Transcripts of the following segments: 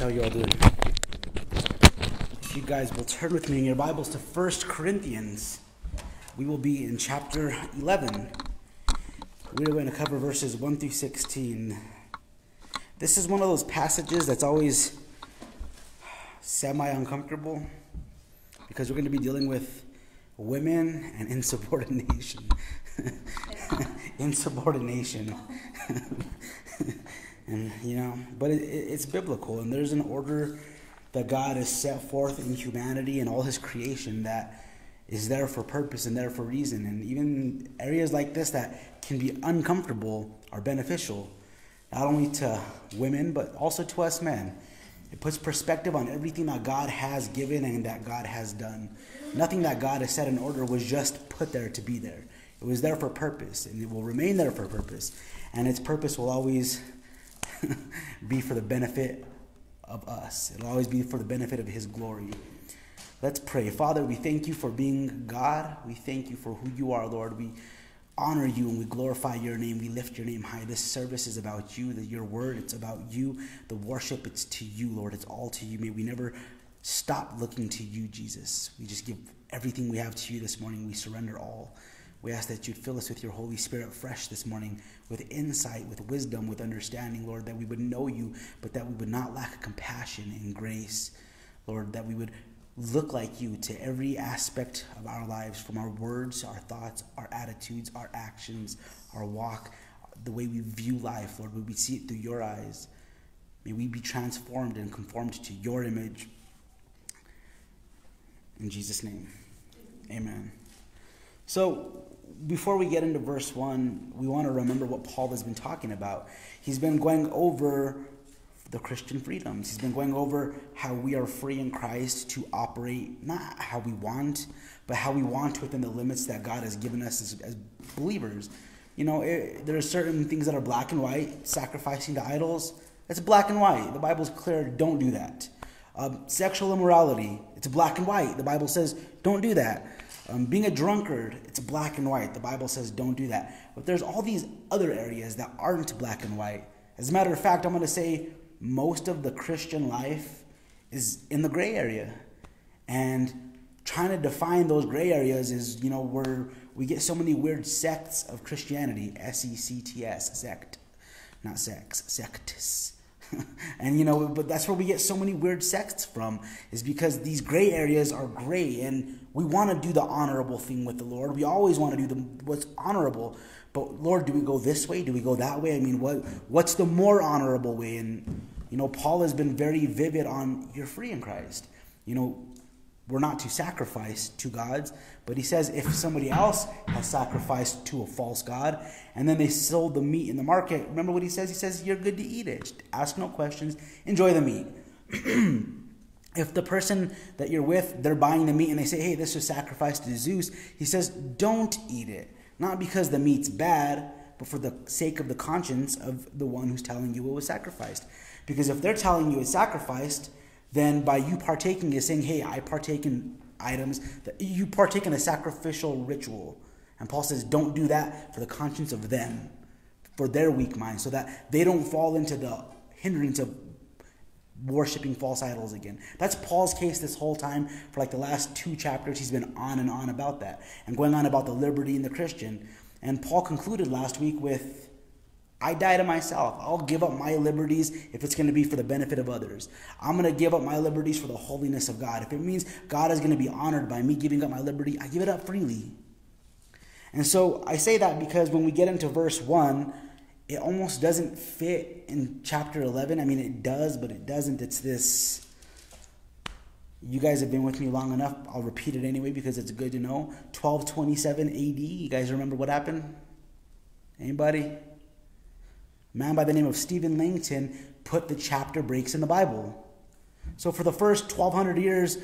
How you all doing? If you guys will turn with me in your Bibles to 1 Corinthians, we will be in chapter 11. We're going to cover verses 1 through 16. This is one of those passages that's always semi uncomfortable because we're going to be dealing with women and insubordination. insubordination. and, you know, but it, it's biblical, and there's an order that God has set forth in humanity and all his creation that is there for purpose and there for reason. And even areas like this that can be uncomfortable are beneficial, not only to women, but also to us men. It puts perspective on everything that God has given and that God has done. Nothing that God has set in order was just put there to be there. It was there for purpose, and it will remain there for purpose. And its purpose will always be for the benefit of us. It'll always be for the benefit of His glory. Let's pray. Father, we thank you for being God. We thank you for who you are, Lord. We honor you and we glorify your name. We lift your name high. This service is about you, that your word, it's about you. The worship, it's to you, Lord. It's all to you. May we never stop looking to you, Jesus. We just give everything we have to you this morning. We surrender all. We ask that you'd fill us with your Holy Spirit fresh this morning, with insight, with wisdom, with understanding, Lord, that we would know you, but that we would not lack compassion and grace. Lord, that we would look like you to every aspect of our lives, from our words, our thoughts, our attitudes, our actions, our walk, the way we view life, Lord. May we see it through your eyes. May we be transformed and conformed to your image. In Jesus' name, amen. So, before we get into verse 1, we want to remember what Paul has been talking about. He's been going over the Christian freedoms. He's been going over how we are free in Christ to operate not how we want, but how we want within the limits that God has given us as, as believers. You know, it, there are certain things that are black and white. Sacrificing to idols, it's black and white. The Bible's clear, don't do that. Um, sexual immorality, it's black and white. The Bible says, don't do that. Um, being a drunkard, it's black and white. The Bible says don't do that. But there's all these other areas that aren't black and white. As a matter of fact, I'm going to say most of the Christian life is in the gray area. And trying to define those gray areas is, you know, where we get so many weird sects of Christianity S E C T S, sect, not sex, sectus. and you know, but that's where we get so many weird sects from, is because these gray areas are gray, and we want to do the honorable thing with the Lord. We always want to do the what's honorable. But Lord, do we go this way? Do we go that way? I mean, what what's the more honorable way? And you know, Paul has been very vivid on you're free in Christ. You know, we're not to sacrifice to gods, but he says if somebody else has sacrificed to a false god and then they sold the meat in the market, remember what he says? He says you're good to eat it. Ask no questions, enjoy the meat. if the person that you're with, they're buying the meat and they say, hey, this was sacrificed to Zeus, he says, don't eat it. Not because the meat's bad, but for the sake of the conscience of the one who's telling you it was sacrificed. Because if they're telling you it's sacrificed, then by you partaking is saying, hey, I partake in items that you partake in a sacrificial ritual. And Paul says, don't do that for the conscience of them, for their weak minds, so that they don't fall into the hindrance of worshiping false idols again. That's Paul's case this whole time. For like the last two chapters, he's been on and on about that and going on about the liberty in the Christian. And Paul concluded last week with I die to myself. I'll give up my liberties if it's going to be for the benefit of others. I'm going to give up my liberties for the holiness of God. If it means God is going to be honored by me giving up my liberty, I give it up freely. And so I say that because when we get into verse 1, it almost doesn't fit in chapter 11. I mean, it does, but it doesn't. It's this. You guys have been with me long enough. I'll repeat it anyway because it's good to know. 1227 AD. You guys remember what happened? Anybody? Man by the name of Stephen Langton put the chapter breaks in the Bible. So for the first 1200 years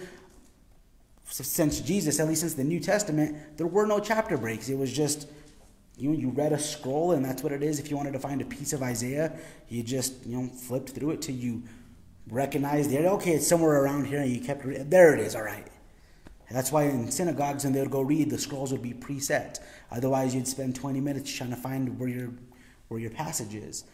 since Jesus, at least since the New Testament, there were no chapter breaks. It was just you know, you read a scroll and that's what it is. If you wanted to find a piece of Isaiah, you just, you know, flipped through it till you recognized it. Okay, it's somewhere around here and you kept re- there it is, all right. And that's why in synagogues when they would go read, the scrolls would be preset. Otherwise, you'd spend 20 minutes trying to find where your where your passage is.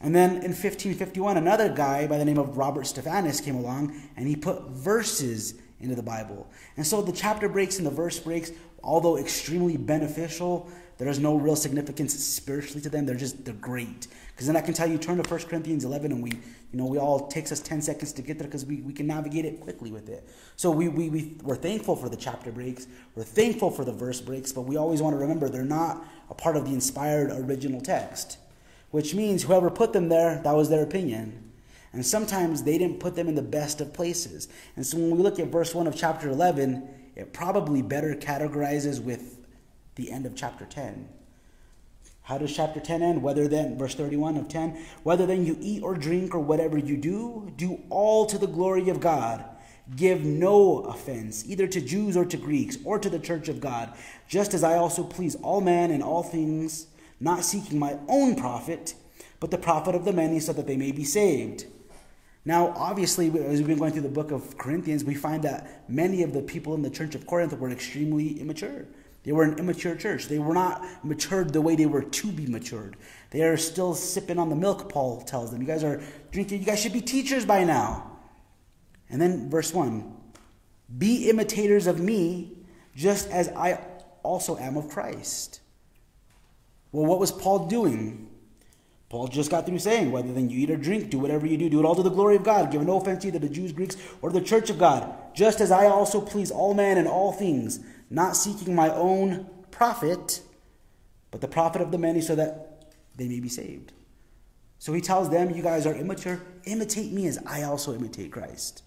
And then in 1551, another guy by the name of Robert Stephanus came along and he put verses into the Bible. And so the chapter breaks and the verse breaks, although extremely beneficial, there is no real significance spiritually to them. They're just, they're great. Because then I can tell you, turn to 1 Corinthians 11 and we, you know, we all, takes us 10 seconds to get there because we, we can navigate it quickly with it. So we, we, we, we're thankful for the chapter breaks. We're thankful for the verse breaks, but we always want to remember they're not a part of the inspired original text. Which means whoever put them there, that was their opinion. And sometimes they didn't put them in the best of places. And so when we look at verse 1 of chapter 11, it probably better categorizes with the end of chapter 10. How does chapter 10 end? Whether then, verse 31 of 10, whether then you eat or drink or whatever you do, do all to the glory of God. Give no offense, either to Jews or to Greeks, or to the church of God, just as I also please all men in all things, not seeking my own profit, but the profit of the many, so that they may be saved. Now, obviously, as we've been going through the book of Corinthians, we find that many of the people in the church of Corinth were extremely immature. They were an immature church. They were not matured the way they were to be matured. They are still sipping on the milk, Paul tells them. You guys are drinking, you guys should be teachers by now. And then verse 1 Be imitators of me, just as I also am of Christ. Well, what was Paul doing? Paul just got through saying, whether then you eat or drink, do whatever you do, do it all to the glory of God, give no offense either to the Jews, Greeks, or the church of God, just as I also please all men in all things, not seeking my own profit, but the profit of the many, so that they may be saved. So he tells them, You guys are immature, imitate me as I also imitate Christ.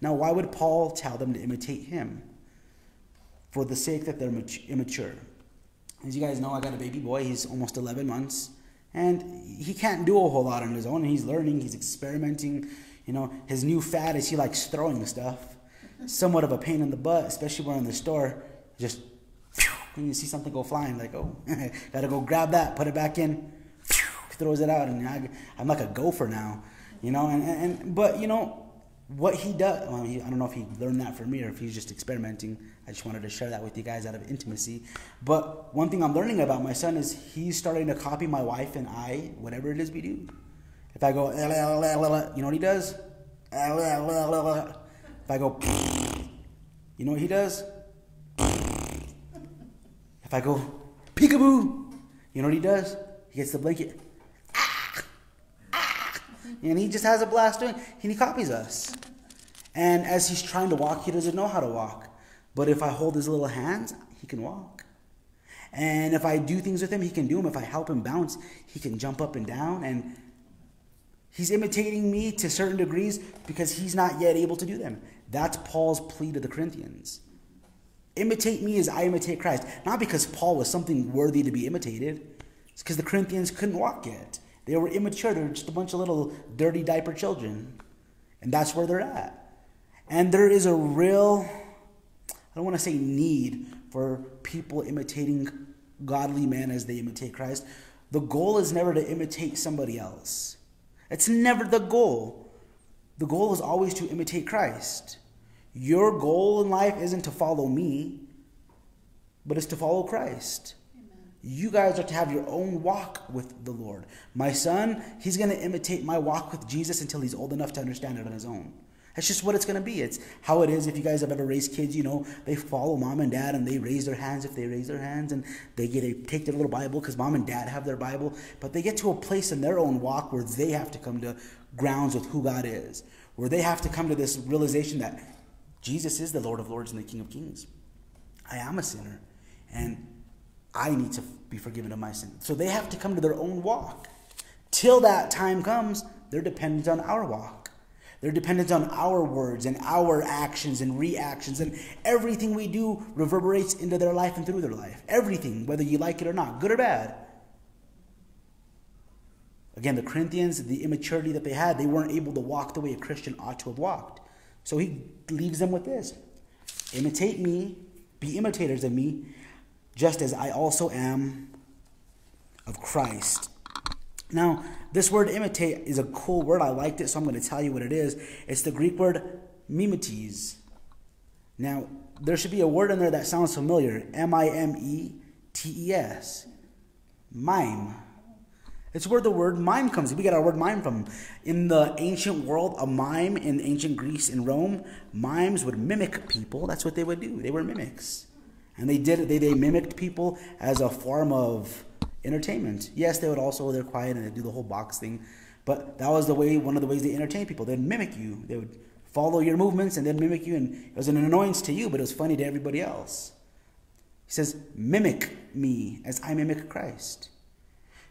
Now, why would Paul tell them to imitate him? For the sake that they're immature. As you guys know, I got a baby boy, he's almost 11 months. And he can't do a whole lot on his own. He's learning, he's experimenting. You know, his new fad is he likes throwing stuff. Somewhat of a pain in the butt, especially when in the store. Just when you see something go flying, like, oh, gotta go grab that, put it back in, throws it out, and I, am like a gopher now, you know. And, and but you know, what he does, well, he, I don't know if he learned that from me or if he's just experimenting. I just wanted to share that with you guys out of intimacy. But one thing I'm learning about my son is he's starting to copy my wife and I, whatever it is we do. If I go, you know what he does? If I go, you know what he does? If I go, peekaboo, you know what he does? He gets the blanket and he just has a blast doing and he copies us. And as he's trying to walk, he doesn't know how to walk. But if I hold his little hands, he can walk. And if I do things with him, he can do them. If I help him bounce, he can jump up and down. And he's imitating me to certain degrees because he's not yet able to do them. That's Paul's plea to the Corinthians. Imitate me as I imitate Christ. Not because Paul was something worthy to be imitated, it's because the Corinthians couldn't walk yet. They were immature. They were just a bunch of little dirty diaper children. And that's where they're at. And there is a real, I don't want to say need for people imitating godly men as they imitate Christ. The goal is never to imitate somebody else. It's never the goal. The goal is always to imitate Christ. Your goal in life isn't to follow me, but it's to follow Christ. You guys are to have your own walk with the Lord. My son, he's going to imitate my walk with Jesus until he's old enough to understand it on his own. That's just what it's going to be. It's how it is. If you guys have ever raised kids, you know, they follow mom and dad and they raise their hands if they raise their hands and they get they take their little Bible because mom and dad have their Bible. But they get to a place in their own walk where they have to come to grounds with who God is, where they have to come to this realization that Jesus is the Lord of Lords and the King of Kings. I am a sinner. And I need to be forgiven of my sin. So they have to come to their own walk. Till that time comes, they're dependent on our walk. They're dependent on our words and our actions and reactions, and everything we do reverberates into their life and through their life. Everything, whether you like it or not, good or bad. Again, the Corinthians, the immaturity that they had, they weren't able to walk the way a Christian ought to have walked. So he leaves them with this Imitate me, be imitators of me, just as I also am of Christ. Now, this word imitate is a cool word. I liked it, so I'm going to tell you what it is. It's the Greek word mimetes. Now, there should be a word in there that sounds familiar M I M E T E S. Mime. It's where the word mime comes. We get our word mime from. In the ancient world, a mime in ancient Greece and Rome, mimes would mimic people. That's what they would do. They were mimics. And they did they, they mimicked people as a form of entertainment. Yes, they would also they're quiet and they do the whole box thing. But that was the way one of the ways they entertain people. They'd mimic you. They would follow your movements and then mimic you and it was an annoyance to you, but it was funny to everybody else. He says, Mimic me as I mimic Christ.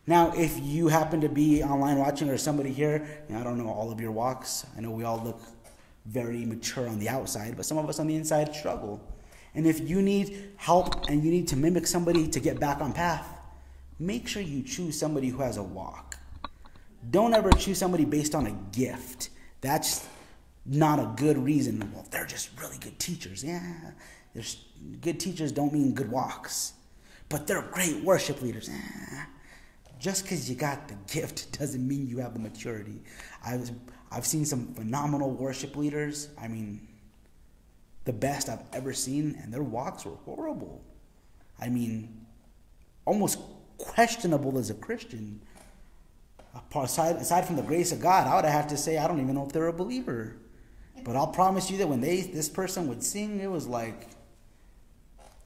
Now, if you happen to be online watching or somebody here, you know, I don't know all of your walks. I know we all look very mature on the outside, but some of us on the inside struggle. And if you need help and you need to mimic somebody to get back on path, make sure you choose somebody who has a walk. Don't ever choose somebody based on a gift. That's not a good reason. Well, they're just really good teachers. Yeah, there's good teachers don't mean good walks, but they're great worship leaders. Yeah just because you got the gift doesn't mean you have the maturity. I've, I've seen some phenomenal worship leaders. I mean, the best I've ever seen, and their walks were horrible. I mean, almost questionable as a Christian. Aside, aside from the grace of God, I would have to say I don't even know if they're a believer. But I'll promise you that when they this person would sing, it was like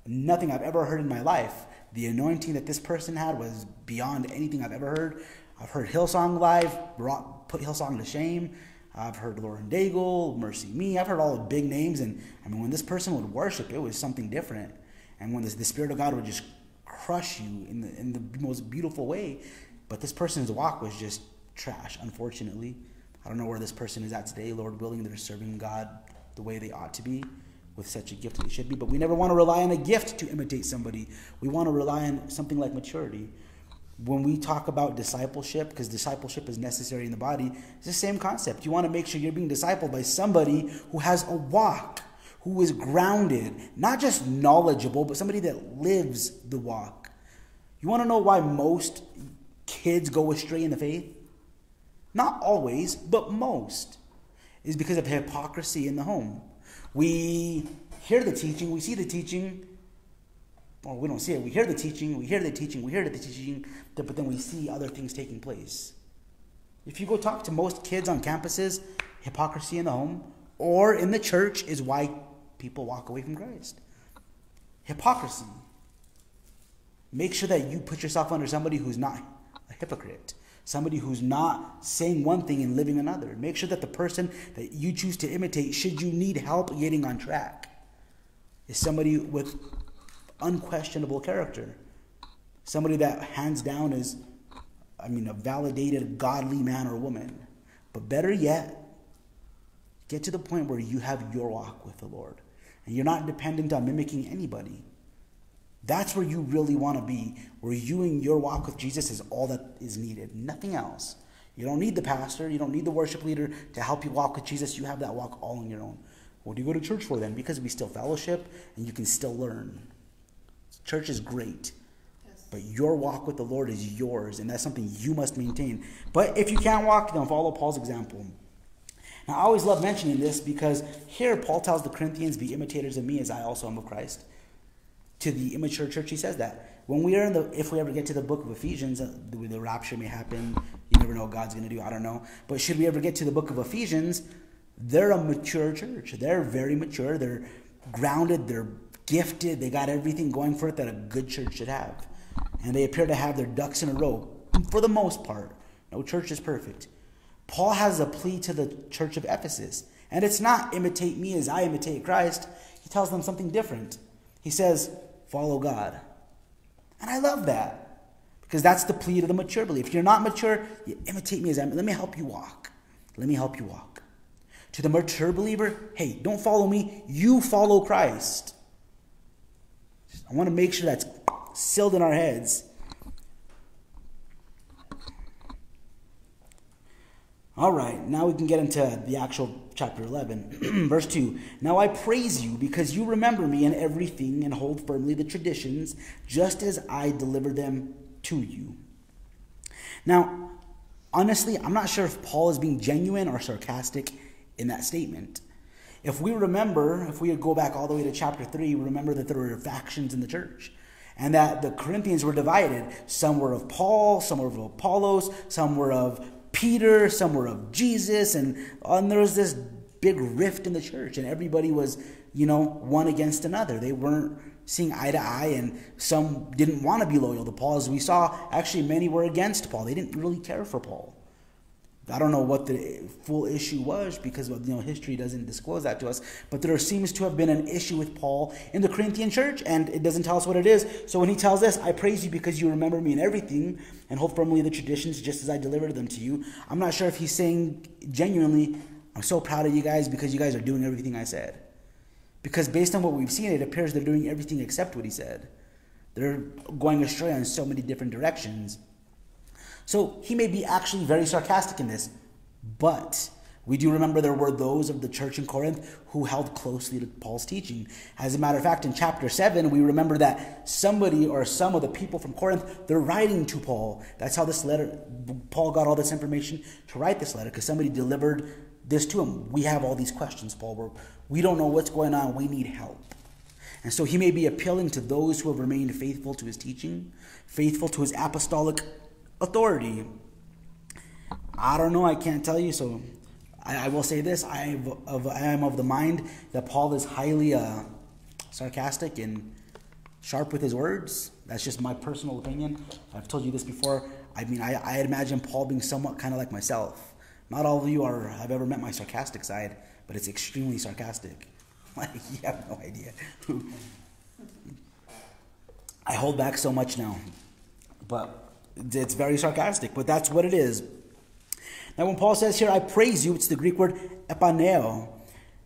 nothing I've ever heard in my life. The anointing that this person had was beyond anything I've ever heard. I've heard Hillsong live, brought, put Hillsong to shame. I've heard Lauren Daigle, Mercy Me. I've heard all the big names. And I mean, when this person would worship, it was something different. And when the Spirit of God would just crush you in the, in the most beautiful way. But this person's walk was just trash, unfortunately. I don't know where this person is at today. Lord willing, they're serving God the way they ought to be with such a gift they should be. But we never want to rely on a gift to imitate somebody. We want to rely on something like maturity. When we talk about discipleship, because discipleship is necessary in the body, it's the same concept. You want to make sure you're being discipled by somebody who has a walk, who is grounded, not just knowledgeable, but somebody that lives the walk. You want to know why most kids go astray in the faith? Not always, but most. Is because of hypocrisy in the home. We hear the teaching, we see the teaching. Well, we don't see it. We hear the teaching, we hear the teaching, we hear the teaching, but then we see other things taking place. If you go talk to most kids on campuses, hypocrisy in the home or in the church is why people walk away from Christ. Hypocrisy. Make sure that you put yourself under somebody who's not a hypocrite somebody who's not saying one thing and living another. Make sure that the person that you choose to imitate, should you need help getting on track, is somebody with unquestionable character. Somebody that hands down is, I mean, a validated godly man or woman. But better yet, get to the point where you have your walk with the Lord. And you're not dependent on mimicking anybody. That's where you really want to be, where you and your walk with Jesus is all that is needed, nothing else. You don't need the pastor, you don't need the worship leader to help you walk with Jesus. You have that walk all on your own. What do you go to church for then? Because we still fellowship and you can still learn. Church is great, but your walk with the Lord is yours, and that's something you must maintain. But if you can't walk, then follow Paul's example. Now, I always love mentioning this because here Paul tells the Corinthians, Be imitators of me as I also am of Christ to the immature church, he says that. When we are in the, if we ever get to the book of Ephesians, uh, the, the rapture may happen. You never know what God's going to do. I don't know. But should we ever get to the book of Ephesians, they're a mature church. They're very mature. They're grounded. They're gifted. They got everything going for it that a good church should have. And they appear to have their ducks in a row for the most part. No church is perfect. Paul has a plea to the church of Ephesus. And it's not imitate me as I imitate Christ. He tells them something different. He says, follow God. And I love that because that's the plea to the mature believer. If you're not mature, you imitate me as I. Let me help you walk. Let me help you walk. To the mature believer, hey, don't follow me. You follow Christ. I want to make sure that's sealed in our heads. All right, now we can get into the actual chapter 11, verse 2. Now I praise you because you remember me in everything and hold firmly the traditions, just as I deliver them to you. Now, honestly, I'm not sure if Paul is being genuine or sarcastic in that statement. If we remember, if we go back all the way to chapter 3, remember that there were factions in the church. and that the Corinthians were divided. Some were of Paul, some were of Apollos, some were of Peter, some were of Jesus, and, uh, and there was this big rift in the church, and everybody was, you know, one against another. They weren't seeing eye to eye, and some didn't want to be loyal to Paul. As we saw, actually, many were against Paul. They didn't really care for Paul. I don't know what the full issue was because you know history doesn't disclose that to us. But there seems to have been an issue with Paul in the Corinthian church, and it doesn't tell us what it is. So when he tells us, "I praise you because you remember me in everything and hold firmly the traditions just as I delivered them to you," I'm not sure if he's saying genuinely, "I'm so proud of you guys because you guys are doing everything I said." Because based on what we've seen, it appears they're doing everything except what he said. They're going astray in so many different directions. So he may be actually very sarcastic in this, but we do remember there were those of the church in Corinth who held closely to Paul's teaching. As a matter of fact, in chapter 7, we remember that somebody or some of the people from Corinth, they're writing to Paul. That's how this letter, Paul got all this information to write this letter, because somebody delivered this to him. We have all these questions, Paul. We're, we don't know what's going on. We need help. And so he may be appealing to those who have remained faithful to his teaching, faithful to his apostolic authority. I don't know. I can't tell you. So I, I will say this: I, am of the mind that Paul is highly uh, sarcastic and sharp with his words. That's just my personal opinion. I've told you this before. I mean, I, I imagine Paul being somewhat kind of like myself. Not all of you are have ever met my sarcastic side, but it's extremely sarcastic. Like you have no idea. I hold back so much now, but it's very sarcastic, but that's what it is. Now, when Paul says here, I praise you, it's the Greek word epaneo.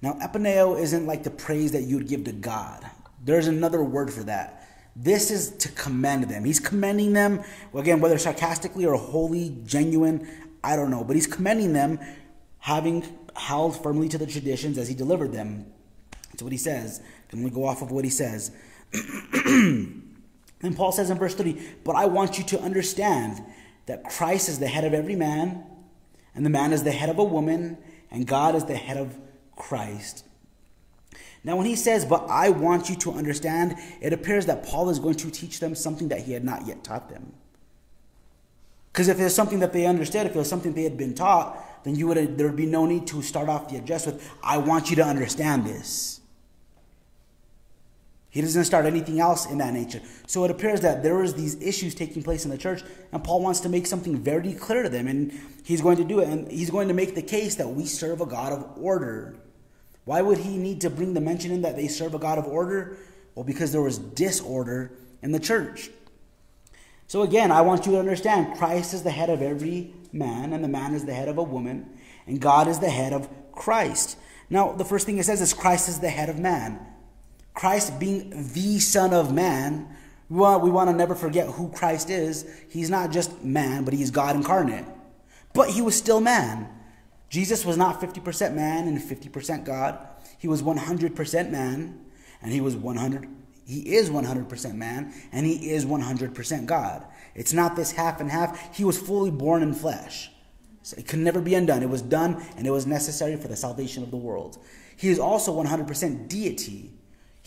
Now, epaneo isn't like the praise that you'd give to God. There's another word for that. This is to commend them. He's commending them, again, whether sarcastically or wholly genuine, I don't know. But he's commending them having held firmly to the traditions as he delivered them. That's what he says. Can we go off of what he says? And Paul says in verse 30, But I want you to understand that Christ is the head of every man, and the man is the head of a woman, and God is the head of Christ. Now, when he says, But I want you to understand, it appears that Paul is going to teach them something that he had not yet taught them. Because if there's something that they understood, if it was something they had been taught, then you would there would be no need to start off the address with, I want you to understand this. He doesn't start anything else in that nature. So it appears that there is these issues taking place in the church, and Paul wants to make something very clear to them, and he's going to do it. And he's going to make the case that we serve a God of order. Why would he need to bring the mention in that they serve a God of order? Well, because there was disorder in the church. So again, I want you to understand Christ is the head of every man, and the man is the head of a woman, and God is the head of Christ. Now, the first thing it says is Christ is the head of man. Christ being the Son of Man, we want, we want to never forget who Christ is. He's not just man, but he's God incarnate. But he was still man. Jesus was not 50% man and 50% God. He was 100% man, and he was 100 he is 100% man and he is 100% God. It's not this half and half. He was fully born in flesh. So it could never be undone. It was done and it was necessary for the salvation of the world. He is also 100% deity.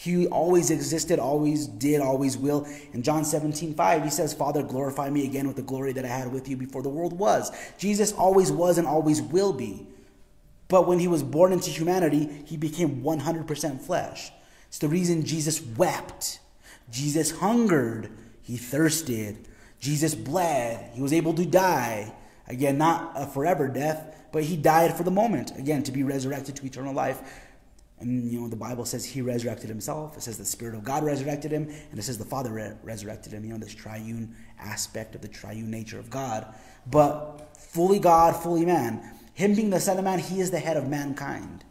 He always existed, always did, always will. In John 17, 5, he says, Father, glorify me again with the glory that I had with you before the world was. Jesus always was and always will be. But when he was born into humanity, he became 100% flesh. It's the reason Jesus wept. Jesus hungered. He thirsted. Jesus bled. He was able to die. Again, not a forever death, but he died for the moment. Again, to be resurrected to eternal life. And you know, the Bible says he resurrected himself. It says the Spirit of God resurrected him, and it says the Father re- resurrected him. You know, this triune aspect of the triune nature of God. But fully God, fully man. Him being the Son of Man, he is the head of mankind.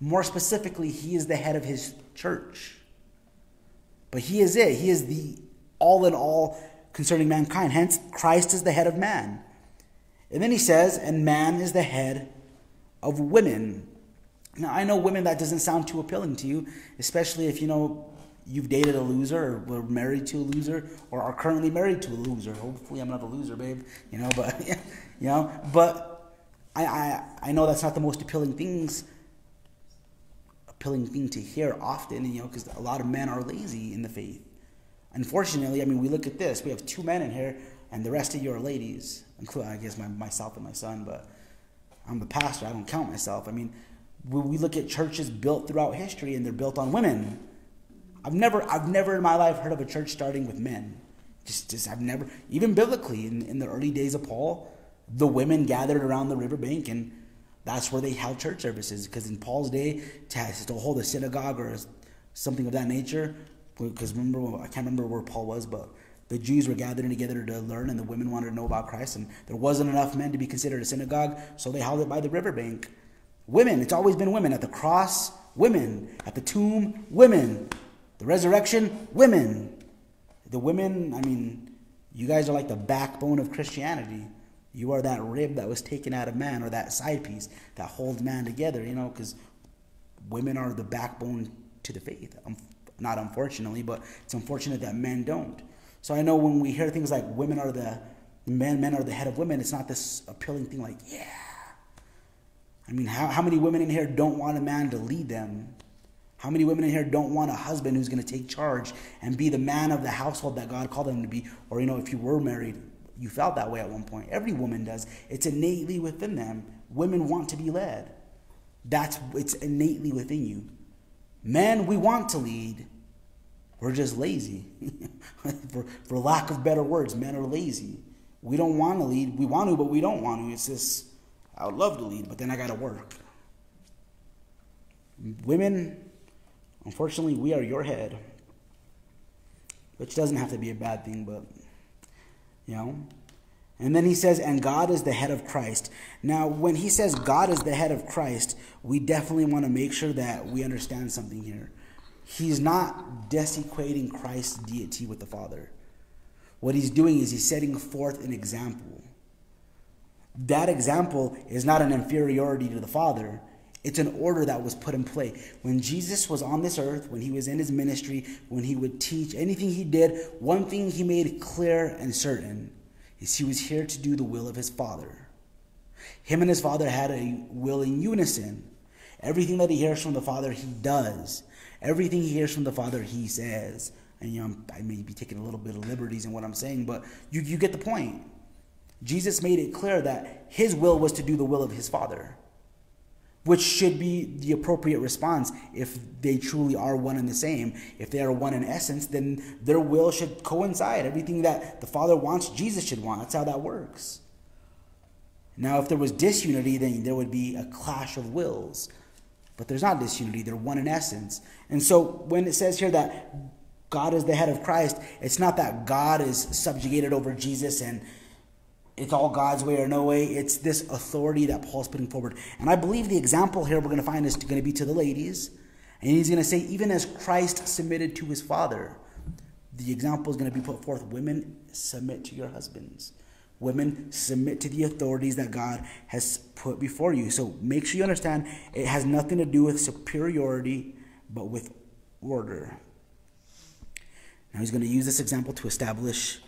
More specifically, he is the head of his church. But he is it. He is the all in all concerning mankind. Hence, Christ is the head of man. And then he says, and man is the head of women. Now, I know women that doesn't sound too appealing to you, especially if you know you've dated a loser or were married to a loser or are currently married to a loser. Hopefully, I'm not a loser, babe. You know, but you know, but I, I I know that's not the most appealing things appealing thing to hear often. You know, because a lot of men are lazy in the faith. Unfortunately, I mean, we look at this. We have two men in here, and the rest of you are ladies, including, I guess, my, myself and my son, but I'm the pastor. I don't count myself. I mean, we look at churches built throughout history, and they're built on women. I've never, I've never in my life heard of a church starting with men. Just, just I've never, even biblically, in, in the early days of Paul, the women gathered around the riverbank, and that's where they held church services. Because in Paul's day, to, to hold a synagogue or something of that nature, because remember, I can't remember where Paul was, but the Jews were gathering together to learn, and the women wanted to know about Christ, and there wasn't enough men to be considered a synagogue, so they held it by the riverbank. Women, it's always been women. At the cross, women. At the tomb, women. The resurrection, women. The women, I mean, you guys are like the backbone of Christianity. You are that rib that was taken out of man, or that side piece that holds man together, you know, because women are the backbone to the faith. Um, not unfortunately, but it's unfortunate that men don't. So I know when we hear things like women are the men, men are the head of women, it's not this appealing thing like, yeah. I mean, how, how many women in here don't want a man to lead them? How many women in here don't want a husband who's going to take charge and be the man of the household that God called them to be? Or, you know, if you were married, you felt that way at one point. Every woman does. It's innately within them. Women want to be led. That's it's innately within you. Men, we want to lead. We're just lazy. for, for lack of better words, men are lazy. We don't want to lead. We want to, but we don't want to. It's just, I would love to lead, but then I got to work. Women, Unfortunately, we are your head, which doesn't have to be a bad thing, but, you know. And then he says, and God is the head of Christ. Now, when he says God is the head of Christ, we definitely want to make sure that we understand something here. He's not disequating Christ's deity with the Father. What he's doing is he's setting forth an example. That example is not an inferiority to the Father, it's an order that was put in play. When Jesus was on this earth, when he was in his ministry, when he would teach, anything he did, one thing he made clear and certain is he was here to do the will of his Father. Him and his Father had a will in unison. Everything that he hears from the Father, he does. Everything he hears from the Father, he says. And you know, I may be taking a little bit of liberties in what I'm saying, but you, you get the point. Jesus made it clear that his will was to do the will of his Father which should be the appropriate response if they truly are one and the same. If they are one in essence, then their will should coincide. Everything that the Father wants, Jesus should want. That's how that works. Now, if there was disunity, then there would be a clash of wills. But there's not disunity, they're one in essence. And so when it says here that God is the head of Christ, it's not that God is subjugated over Jesus and it's all God's way or no way. It's this authority that Paul's putting forward. And I believe the example here we're going to find is going to be to the ladies. And he's going to say, even as Christ submitted to his Father, the example is going to be put forth women, submit to your husbands. Women, submit to the authorities that God has put before you. So make sure you understand it has nothing to do with superiority, but with order. Now he's going to use this example to establish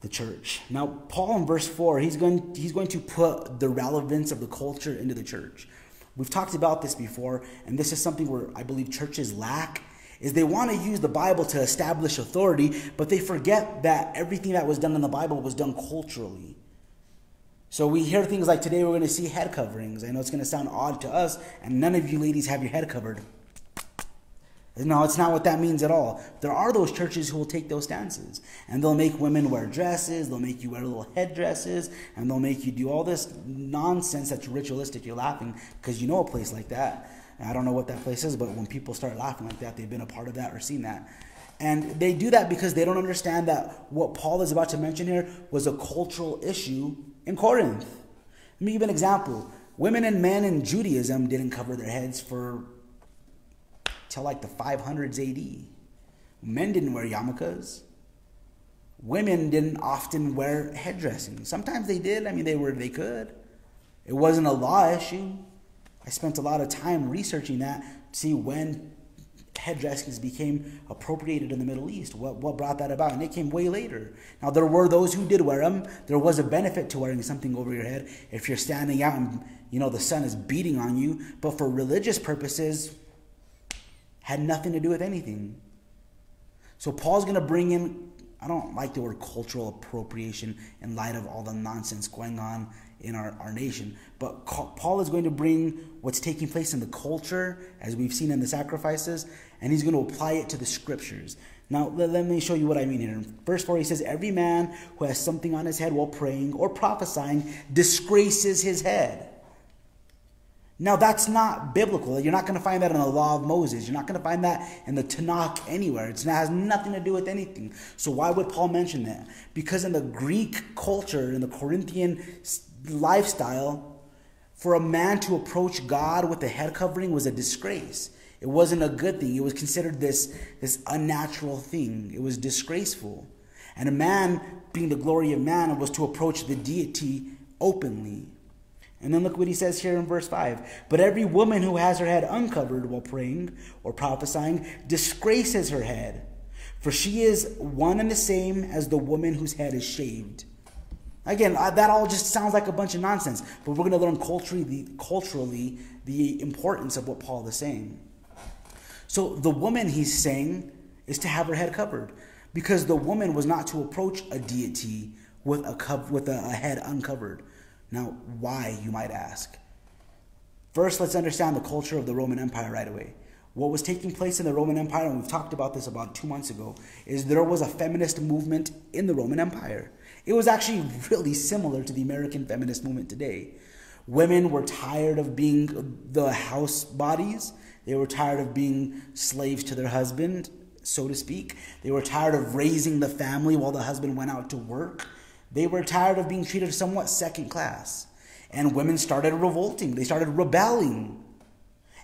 the church. Now, Paul in verse 4, he's going, he's going to put the relevance of the culture into the church. We've talked about this before, and this is something where I believe churches lack is they want to use the Bible to establish authority, but they forget that everything that was done in the Bible was done culturally. So we hear things like today we're going to see head coverings. I know it's going to sound odd to us, and none of you ladies have your head covered. No, it's not what that means at all. There are those churches who will take those stances. And they'll make women wear dresses, they'll make you wear little headdresses, and they'll make you do all this nonsense that's ritualistic. You're laughing because you know a place like that. And I don't know what that place is, but when people start laughing like that, they've been a part of that or seen that. And they do that because they don't understand that what Paul is about to mention here was a cultural issue in Corinth. Let me give an example. Women and men in Judaism didn't cover their heads for till like the 500s AD. Men didn't wear yarmulkes. Women didn't often wear headdressing. Sometimes they did. I mean, they were they could. It wasn't a law issue. I spent a lot of time researching that to see when headdresses became appropriated in the Middle East. What, what brought that about? And it came way later. Now, there were those who did wear them. There was a benefit to wearing something over your head if you're standing out and, you know, the sun is beating on you. But for religious purposes, had nothing to do with anything. So Paul's going to bring in, I don't like the word cultural appropriation in light of all the nonsense going on in our, our nation, but Paul is going to bring what's taking place in the culture, as we've seen in the sacrifices, and he's going to apply it to the scriptures. Now, let, let me show you what I mean here. In verse 4, he says, Every man who has something on his head while praying or prophesying disgraces his head. Now, that's not biblical. You're not going to find that in the law of Moses. You're not going to find that in the Tanakh anywhere. It's, it has nothing to do with anything. So, why would Paul mention that? Because in the Greek culture, in the Corinthian lifestyle, for a man to approach God with a head covering was a disgrace. It wasn't a good thing. It was considered this, this unnatural thing. It was disgraceful. And a man, being the glory of man, was to approach the deity openly. And then look what he says here in verse 5. But every woman who has her head uncovered while praying or prophesying disgraces her head, for she is one and the same as the woman whose head is shaved. Again, that all just sounds like a bunch of nonsense, but we're going to learn culturally, culturally the importance of what Paul is saying. So the woman he's saying is to have her head covered because the woman was not to approach a deity with a, with a, a head uncovered. Now, why, you might ask? First, let's understand the culture of the Roman Empire right away. What was taking place in the Roman Empire, and we've talked about this about two months ago, is there was a feminist movement in the Roman Empire. It was actually really similar to the American feminist movement today. Women were tired of being the house bodies, they were tired of being slaves to their husband, so to speak. They were tired of raising the family while the husband went out to work. They were tired of being treated somewhat second class. And women started revolting, they started rebelling.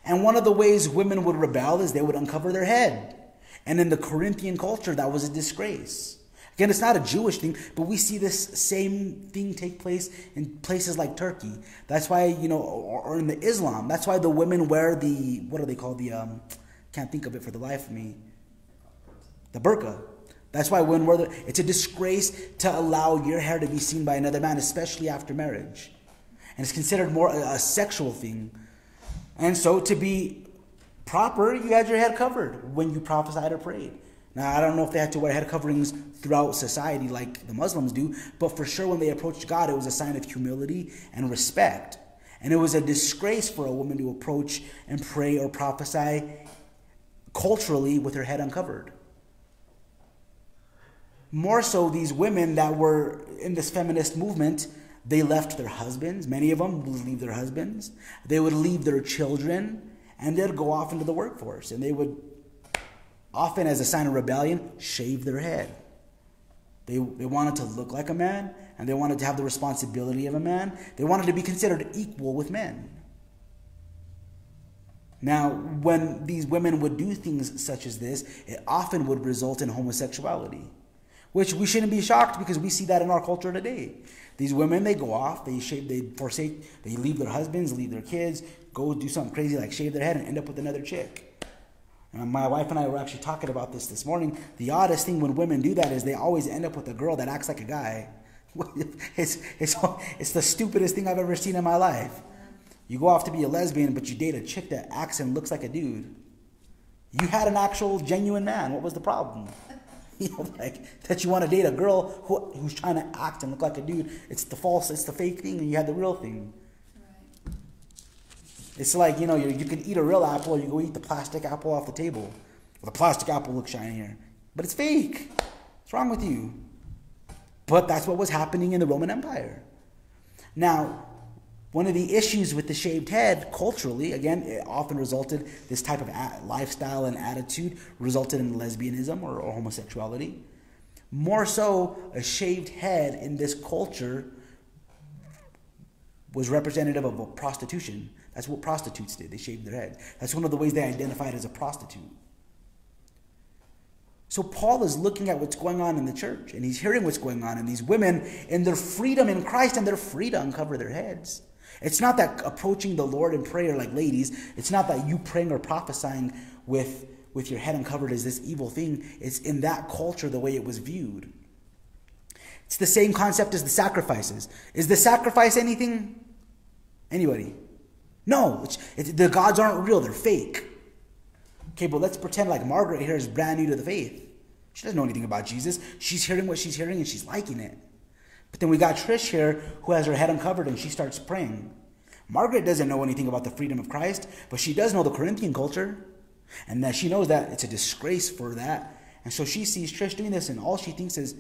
And one of the ways women would rebel is they would uncover their head. And in the Corinthian culture, that was a disgrace. Again, it's not a Jewish thing, but we see this same thing take place in places like Turkey. That's why, you know, or, or in the Islam, that's why the women wear the, what do they call the, um, can't think of it for the life of me, the burqa. That's why when we're it's a disgrace to allow your hair to be seen by another man, especially after marriage. And it's considered more a, a sexual thing. And so to be proper, you had your head covered when you prophesied or prayed. Now, I don't know if they had to wear head coverings throughout society like the Muslims do, but for sure when they approached God, it was a sign of humility and respect. And it was a disgrace for a woman to approach and pray or prophesy culturally with her head uncovered. More so, these women that were in this feminist movement, they left their husbands. Many of them would leave their husbands. They would leave their children, and they'd go off into the workforce. And they would, often as a sign of rebellion, shave their head. They, they wanted to look like a man, and they wanted to have the responsibility of a man. They wanted to be considered equal with men. Now, when these women would do things such as this, it often would result in homosexuality which we shouldn't be shocked because we see that in our culture today. These women, they go off, they shave, they forsake, they leave their husbands, leave their kids, go do something crazy like shave their head and end up with another chick. And my wife and I were actually talking about this this morning. The oddest thing when women do that is they always end up with a girl that acts like a guy. It's, it's, it's the stupidest thing I've ever seen in my life. You go off to be a lesbian, but you date a chick that acts and looks like a dude. You had an actual genuine man. What was the problem? you know, like that you want to date a girl who, who's trying to act and look like a dude. It's the false, it's the fake thing, and you have the real thing. Right. It's like you know you you can eat a real apple or you go eat the plastic apple off the table. Well, the plastic apple looks shinier, but it's fake. What's wrong with you? But that's what was happening in the Roman Empire. Now, one of the issues with the shaved head culturally, again, it often resulted, this type of lifestyle and attitude resulted in lesbianism or, or homosexuality. More so, a shaved head in this culture was representative of a prostitution. That's what prostitutes did. They shaved their head. That's one of the ways they identified as a prostitute. So Paul is looking at what's going on in the church, and he's hearing what's going on in these women in their freedom in Christ, and they're free to uncover their heads. It's not that approaching the Lord in prayer like ladies, it's not that you praying or prophesying with, with your head uncovered is this evil thing. It's in that culture the way it was viewed. It's the same concept as the sacrifices. Is the sacrifice anything? Anybody? No, the gods aren't real, they're fake. Okay, but let's pretend like Margaret here is brand new to the faith. She doesn't know anything about Jesus. She's hearing what she's hearing and she's liking it. But then we got Trish here who has her head uncovered and she starts praying. Margaret doesn't know anything about the freedom of Christ, but she does know the Corinthian culture. And that she knows that it's a disgrace for that. And so she sees Trish doing this, and all she thinks is,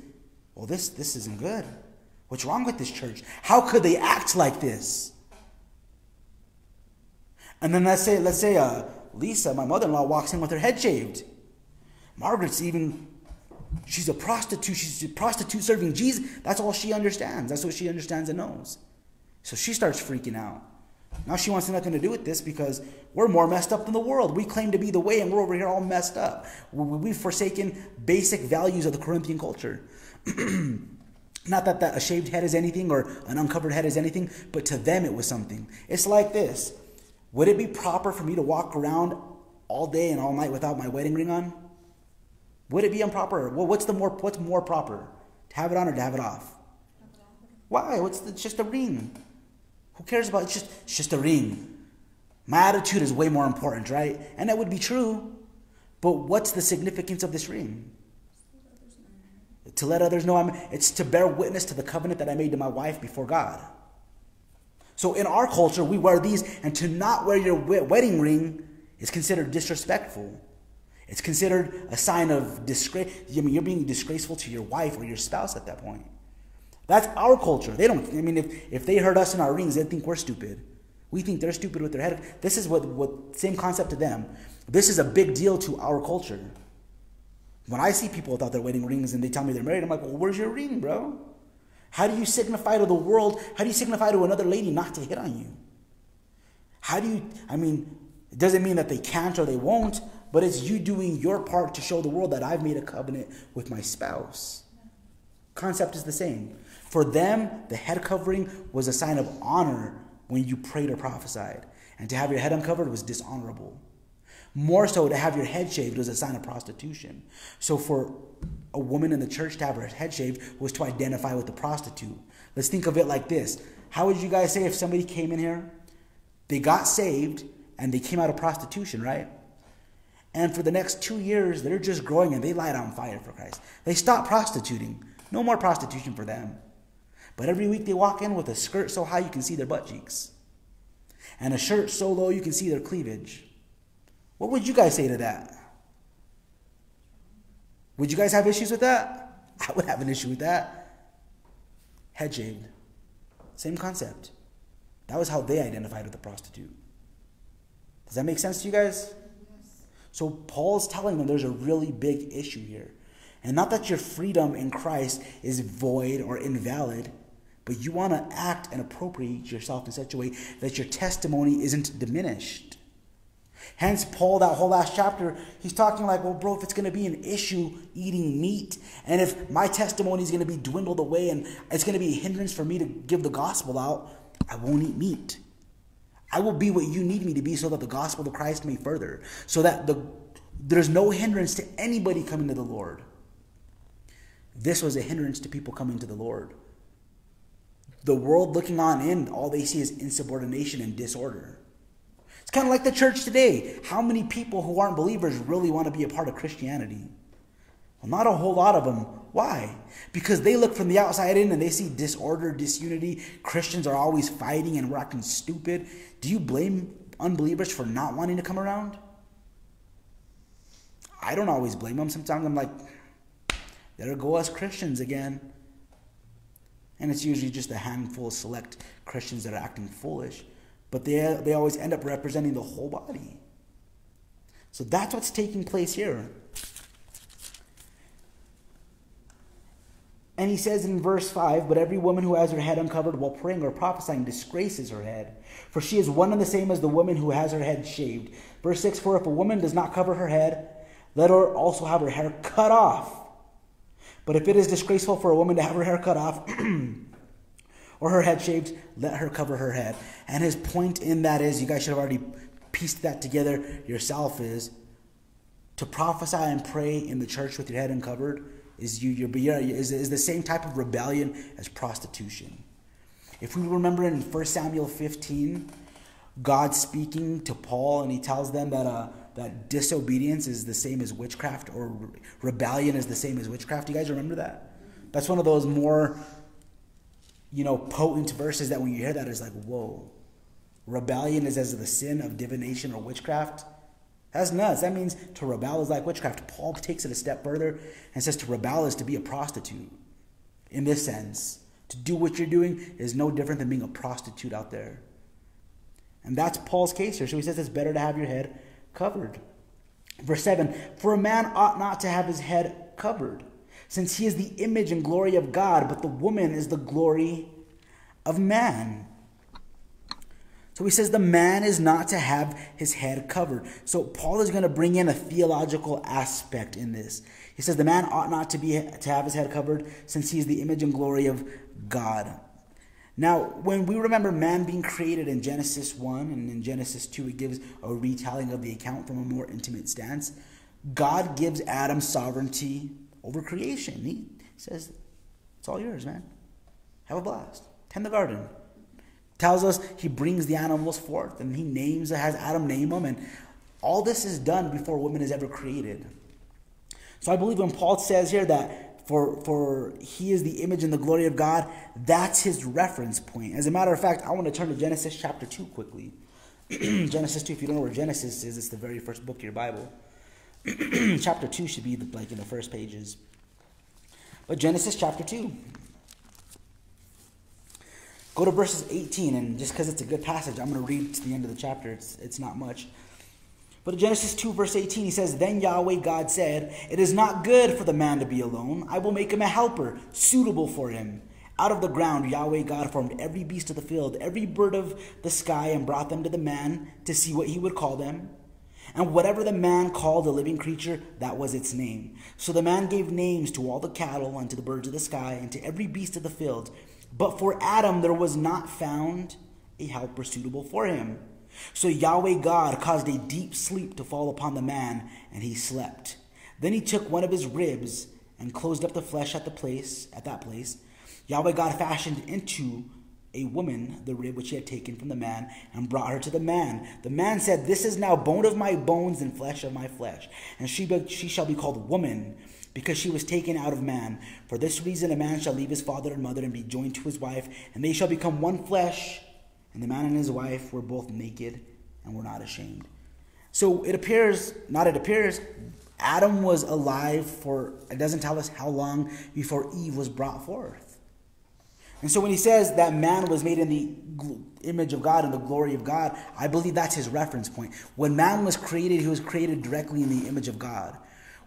well, this, this isn't good. What's wrong with this church? How could they act like this? And then let's say, let's say uh, Lisa, my mother-in-law, walks in with her head shaved. Margaret's even She's a prostitute. She's a prostitute serving Jesus. That's all she understands. That's what she understands and knows. So she starts freaking out. Now she wants nothing to do with this because we're more messed up than the world. We claim to be the way and we're over here all messed up. We've forsaken basic values of the Corinthian culture. Not that, that a shaved head is anything or an uncovered head is anything, but to them it was something. It's like this Would it be proper for me to walk around all day and all night without my wedding ring on? Would it be improper? Well, what's the more what's more proper? To have it on or to have it off? Why? What's the, it's just a ring. Who cares about it's just it's just a ring. My attitude is way more important, right? And that would be true. But what's the significance of this ring? To let others know I'm it's to bear witness to the covenant that I made to my wife before God. So in our culture, we wear these, and to not wear your wedding ring is considered disrespectful. It's considered a sign of disgrace. I mean, you're being disgraceful to your wife or your spouse at that point. That's our culture. They don't, I mean, if, if they heard us in our rings, they'd think we're stupid. We think they're stupid with their head. This is what, what same concept to them. This is a big deal to our culture. When I see people without their wedding rings and they tell me they're married, I'm like, well, where's your ring, bro? How do you signify to the world, how do you signify to another lady not to hit on you? How do you, I mean, it doesn't mean that they can't or they won't, but it's you doing your part to show the world that I've made a covenant with my spouse. Concept is the same. For them, the head covering was a sign of honor when you prayed or prophesied. And to have your head uncovered was dishonorable. More so, to have your head shaved was a sign of prostitution. So, for a woman in the church to have her head shaved was to identify with the prostitute. Let's think of it like this How would you guys say if somebody came in here, they got saved, and they came out of prostitution, right? And for the next two years, they're just growing and they light on fire for Christ. They stop prostituting. No more prostitution for them. But every week they walk in with a skirt so high you can see their butt cheeks, and a shirt so low you can see their cleavage. What would you guys say to that? Would you guys have issues with that? I would have an issue with that. Head shaved. Same concept. That was how they identified with the prostitute. Does that make sense to you guys? So Paul's telling them there's a really big issue here. And not that your freedom in Christ is void or invalid, but you want to act and appropriate yourself in such a way that your testimony isn't diminished. Hence, Paul, that whole last chapter, he's talking like, well, bro, if it's going to be an issue eating meat, and if my testimony is going to be dwindled away and it's going to be a hindrance for me to give the gospel out, I won't eat meat. I will be what you need me to be so that the gospel of Christ may further, so that the, there's no hindrance to anybody coming to the Lord. This was a hindrance to people coming to the Lord. The world looking on in, all they see is insubordination and disorder. It's kind of like the church today. How many people who aren't believers really want to be a part of Christianity? Well, not a whole lot of them. Why? Because they look from the outside in and they see disorder, disunity. Christians are always fighting and we're acting stupid. Do you blame unbelievers for not wanting to come around? I don't always blame them. Sometimes I'm like, there go us Christians again. And it's usually just a handful of select Christians that are acting foolish. But they, they always end up representing the whole body. So that's what's taking place here. And he says in verse 5 But every woman who has her head uncovered while praying or prophesying disgraces her head, for she is one and the same as the woman who has her head shaved. Verse 6 For if a woman does not cover her head, let her also have her hair cut off. But if it is disgraceful for a woman to have her hair cut off, or her head shaved, let her cover her head. And his point in that is, you guys should have already pieced that together yourself, is to prophesy and pray in the church with your head uncovered is you you're, is, is the same type of rebellion as prostitution. If we remember in 1 Samuel 15, God speaking to Paul, and he tells them that uh, that disobedience is the same as witchcraft or re- rebellion is the same as witchcraft. You guys remember that? That's one of those more, you know, potent verses that when you hear that is like, whoa. Rebellion is as the sin of divination or witchcraft. That's nuts. That means to rebel is like witchcraft. Paul takes it a step further and says to rebel is to be a prostitute. In this sense, to do what you're doing is no different than being a prostitute out there. And that's Paul's case here. So he says it's better to have your head covered. Verse 7 For a man ought not to have his head covered, since he is the image and glory of God, but the woman is the glory of man. So he says the man is not to have his head covered. So Paul is going to bring in a theological aspect in this. He says the man ought not to be to have his head covered since he is the image and glory of God. Now, when we remember man being created in Genesis 1 and in Genesis 2, it gives a retelling of the account from a more intimate stance. God gives Adam sovereignty over creation. He says, It's all yours, man. Have a blast. Tend the garden. Tells us he brings the animals forth and he names, it, has Adam name them, and all this is done before woman is ever created. So I believe when Paul says here that for, for he is the image and the glory of God, that's his reference point. As a matter of fact, I want to turn to Genesis chapter 2 quickly. Genesis 2, if you don't know where Genesis is, it's the very first book of your Bible. chapter 2 should be the, like in the first pages. But Genesis chapter 2. Go to verses 18, and just because it's a good passage, I'm going to read to the end of the chapter. It's, it's not much. But in Genesis 2, verse 18, he says, Then Yahweh God said, It is not good for the man to be alone. I will make him a helper, suitable for him. Out of the ground, Yahweh God formed every beast of the field, every bird of the sky, and brought them to the man to see what he would call them. And whatever the man called a living creature, that was its name. So the man gave names to all the cattle, and to the birds of the sky, and to every beast of the field. But for Adam there was not found a helper suitable for him. So Yahweh God caused a deep sleep to fall upon the man, and he slept. Then he took one of his ribs and closed up the flesh at the place at that place. Yahweh God fashioned into a woman the rib which he had taken from the man and brought her to the man. The man said, This is now bone of my bones and flesh of my flesh, and she, be, she shall be called woman because she was taken out of man. For this reason, a man shall leave his father and mother and be joined to his wife, and they shall become one flesh. And the man and his wife were both naked and were not ashamed. So it appears, not it appears, Adam was alive for, it doesn't tell us how long before Eve was brought forth. And so when he says that man was made in the image of God and the glory of God, I believe that's his reference point. When man was created, he was created directly in the image of God.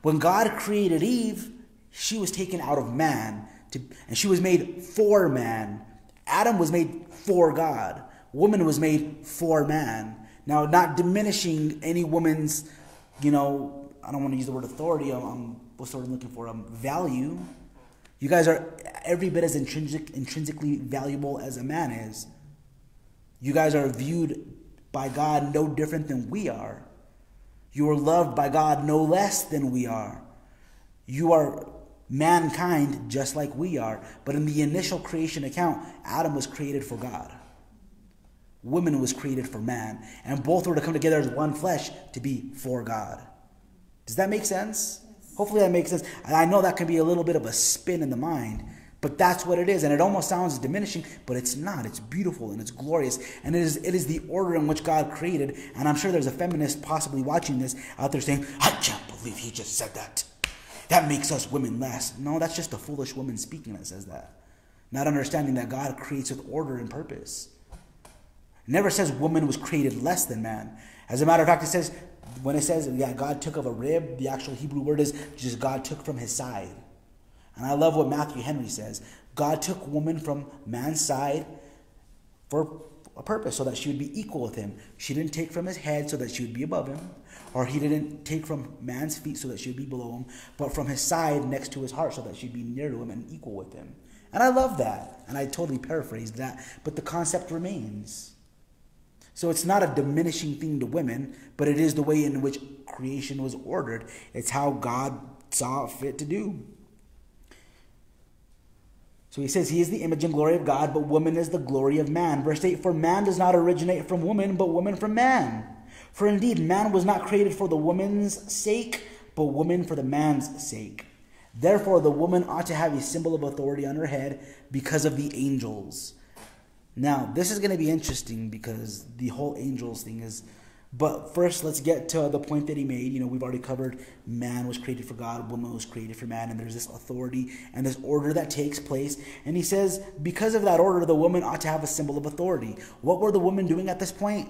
When God created Eve, she was taken out of man, to, and she was made for man. Adam was made for God woman was made for man. Now, not diminishing any woman's, you know, I don't want to use the word authority. I'm, I'm what's the word I'm looking for? Um, value. You guys are every bit as intrinsic, intrinsically valuable as a man is. You guys are viewed by God no different than we are. You are loved by God no less than we are. You are mankind just like we are. But in the initial creation account, Adam was created for God woman was created for man, and both were to come together as one flesh to be for God. Does that make sense? Hopefully that makes sense. And I know that can be a little bit of a spin in the mind, but that's what it is. And it almost sounds diminishing, but it's not. It's beautiful and it's glorious. And it is, it is the order in which God created. And I'm sure there's a feminist possibly watching this out there saying, I can't believe he just said that. That makes us women less. No, that's just a foolish woman speaking that says that. Not understanding that God creates with order and purpose. It never says woman was created less than man. As a matter of fact, it says, when it says, yeah, God took of a rib, the actual Hebrew word is just God took from his side. And I love what Matthew Henry says. God took woman from man's side for a purpose, so that she would be equal with him. She didn't take from his head so that she would be above him, or he didn't take from man's feet so that she would be below him, but from his side next to his heart so that she'd be near to him and equal with him. And I love that. And I totally paraphrased that, but the concept remains. So it's not a diminishing thing to women, but it is the way in which creation was ordered. It's how God saw fit to do. So he says, He is the image and glory of God, but woman is the glory of man. Verse 8 For man does not originate from woman, but woman from man. For indeed, man was not created for the woman's sake, but woman for the man's sake. Therefore, the woman ought to have a symbol of authority on her head because of the angels. Now, this is going to be interesting because the whole angels thing is. But first, let's get to the point that he made. You know, we've already covered man was created for God, woman was created for man, and there's this authority and this order that takes place. And he says, because of that order, the woman ought to have a symbol of authority. What were the women doing at this point?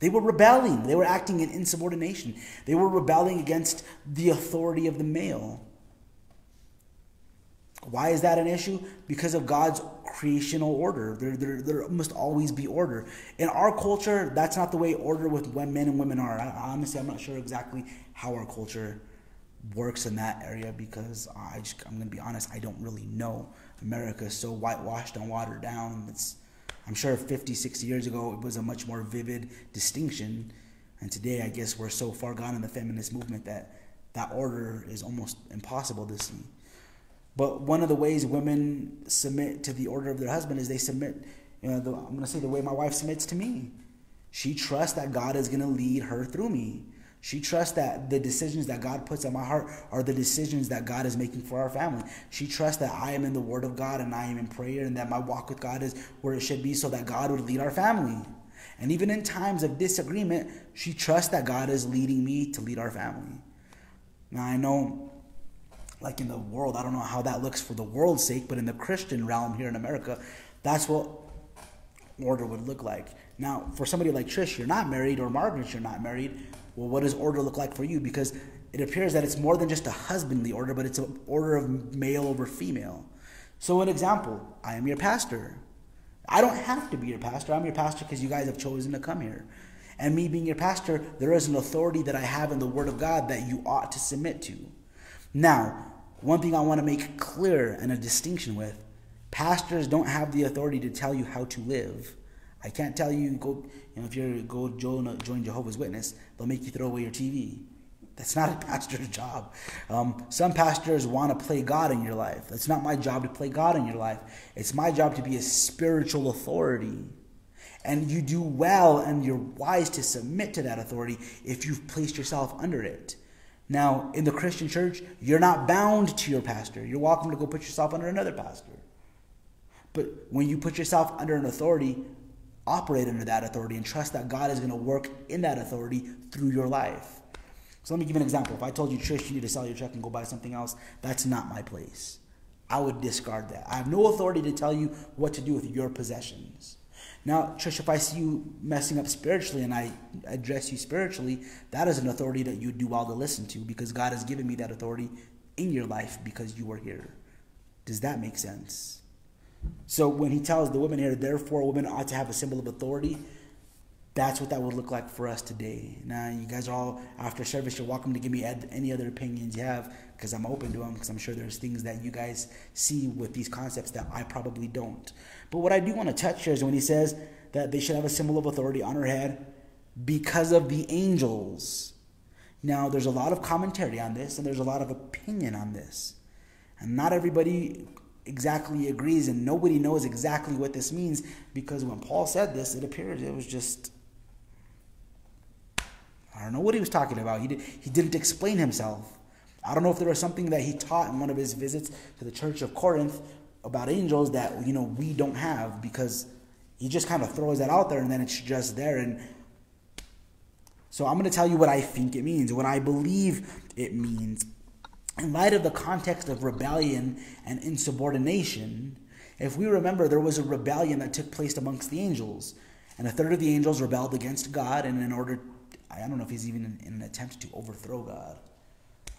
They were rebelling. They were acting in insubordination. They were rebelling against the authority of the male. Why is that an issue? Because of God's creational order. There, there, there must always be order. In our culture, that's not the way order with when men and women are. I, honestly, I'm not sure exactly how our culture works in that area because I just, I'm going to be honest, I don't really know. America is so whitewashed and watered down. It's, I'm sure 50, 60 years ago, it was a much more vivid distinction. And today, I guess we're so far gone in the feminist movement that that order is almost impossible to see. But one of the ways women submit to the order of their husband is they submit, you know, the, I'm going to say the way my wife submits to me. She trusts that God is going to lead her through me. She trusts that the decisions that God puts on my heart are the decisions that God is making for our family. She trusts that I am in the Word of God and I am in prayer and that my walk with God is where it should be so that God would lead our family. And even in times of disagreement, she trusts that God is leading me to lead our family. Now, I know like in the world. I don't know how that looks for the world's sake, but in the Christian realm here in America, that's what order would look like. Now, for somebody like Trish, you're not married, or Margaret, you're not married. Well, what does order look like for you? Because it appears that it's more than just a husbandly order, but it's an order of male over female. So, an example I am your pastor. I don't have to be your pastor. I'm your pastor because you guys have chosen to come here. And me being your pastor, there is an authority that I have in the Word of God that you ought to submit to. Now, one thing I want to make clear and a distinction with pastors don't have the authority to tell you how to live. I can't tell you go, you know, if you're go join, join Jehovah's Witness, they'll make you throw away your TV. That's not a pastor's job. Um, some pastors want to play God in your life. That's not my job to play God in your life. It's my job to be a spiritual authority. And you do well and you're wise to submit to that authority if you've placed yourself under it. Now, in the Christian church, you're not bound to your pastor. You're welcome to go put yourself under another pastor. But when you put yourself under an authority, operate under that authority and trust that God is going to work in that authority through your life. So let me give you an example. If I told you, Trish, you need to sell your truck and go buy something else, that's not my place. I would discard that. I have no authority to tell you what to do with your possessions. Now, Trish, if I see you messing up spiritually and I address you spiritually, that is an authority that you do well to listen to because God has given me that authority in your life because you are here. Does that make sense? So when he tells the women here, therefore, women ought to have a symbol of authority, that's what that would look like for us today. Now, you guys are all, after service, you're welcome to give me any other opinions you have because I'm open to them because I'm sure there's things that you guys see with these concepts that I probably don't. But what I do want to touch here is when he says that they should have a symbol of authority on her head because of the angels. Now, there's a lot of commentary on this and there's a lot of opinion on this. And not everybody exactly agrees and nobody knows exactly what this means because when Paul said this, it appeared it was just I don't know what he was talking about. He, did, he didn't explain himself. I don't know if there was something that he taught in one of his visits to the church of Corinth about angels that you know we don't have because he just kind of throws that out there and then it's just there and so i'm going to tell you what i think it means what i believe it means. In light of the context of rebellion and insubordination if we remember there was a rebellion that took place amongst the angels. And a third of the angels rebelled against god and in order i don't know if he's even in, an attempt to overthrow god.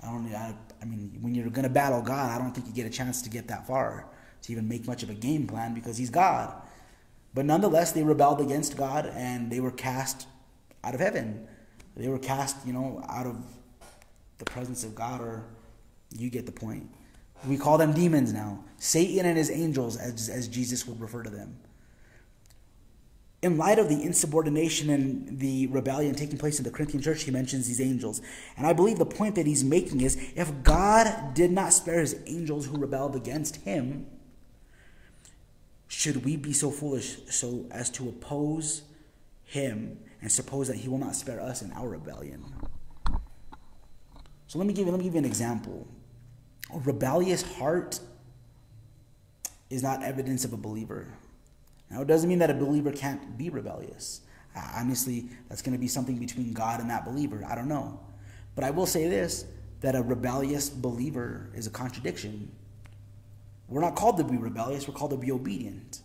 I don't I, I mean when you're going to battle god i don't think you get a chance to get that far to even make much of a game plan because he's God. But nonetheless, they rebelled against God and they were cast out of heaven. They were cast, you know, out of the presence of God, or you get the point. We call them demons now. Satan and his angels, as, as Jesus would refer to them. In light of the insubordination and the rebellion taking place in the Corinthian church, he mentions these angels. And I believe the point that he's making is if God did not spare his angels who rebelled against him, should we be so foolish so as to oppose him and suppose that he will not spare us in our rebellion. So let me give you, let me give you an example. A rebellious heart is not evidence of a believer. Now, it doesn't mean that a believer can't be rebellious. Uh, honestly, that's going to be something between God and that believer. I don't know. But I will say this that a rebellious believer is a contradiction. We're not called to be rebellious, we're called to be obedient.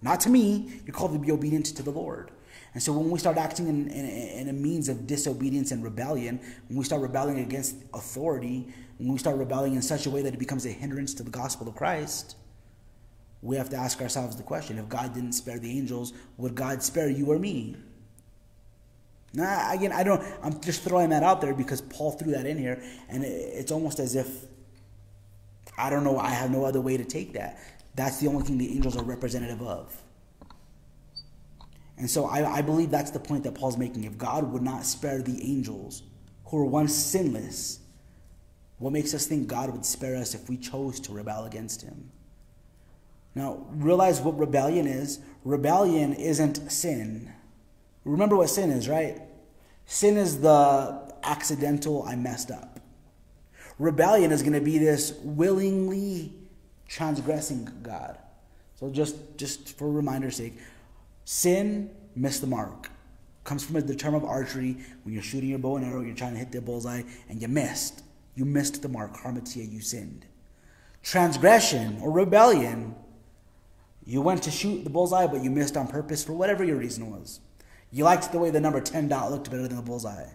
Not to me, you're called to be obedient to the Lord. And so when we start acting in, in, in, a means of disobedience and rebellion, when we start rebelling against authority, when we start rebelling in such a way that it becomes a hindrance to the gospel of Christ, we have to ask ourselves the question if God didn't spare the angels, would God spare you or me? Now, again, I don't, I'm just throwing that out there because Paul threw that in here, and it's almost as if, I don't know, I have no other way to take that. That's the only thing the angels are representative of. And so I, I believe that's the point that Paul's making. If God would not spare the angels who were once sinless, what makes us think God would spare us if we chose to rebel against him? Now, realize what rebellion is. Rebellion isn't sin. Remember what sin is, right? Sin is the accidental, I messed up. Rebellion is going to be this willingly transgressing God. So just, just for reminder's sake, sin, missed the mark. Comes from the term of archery. When you're shooting your bow and arrow, you're trying to hit the bullseye, and you missed. You missed the mark. Harmatia, you sinned. Transgression or rebellion you went to shoot the bullseye, but you missed on purpose for whatever your reason was. You liked the way the number 10 dot looked better than the bullseye.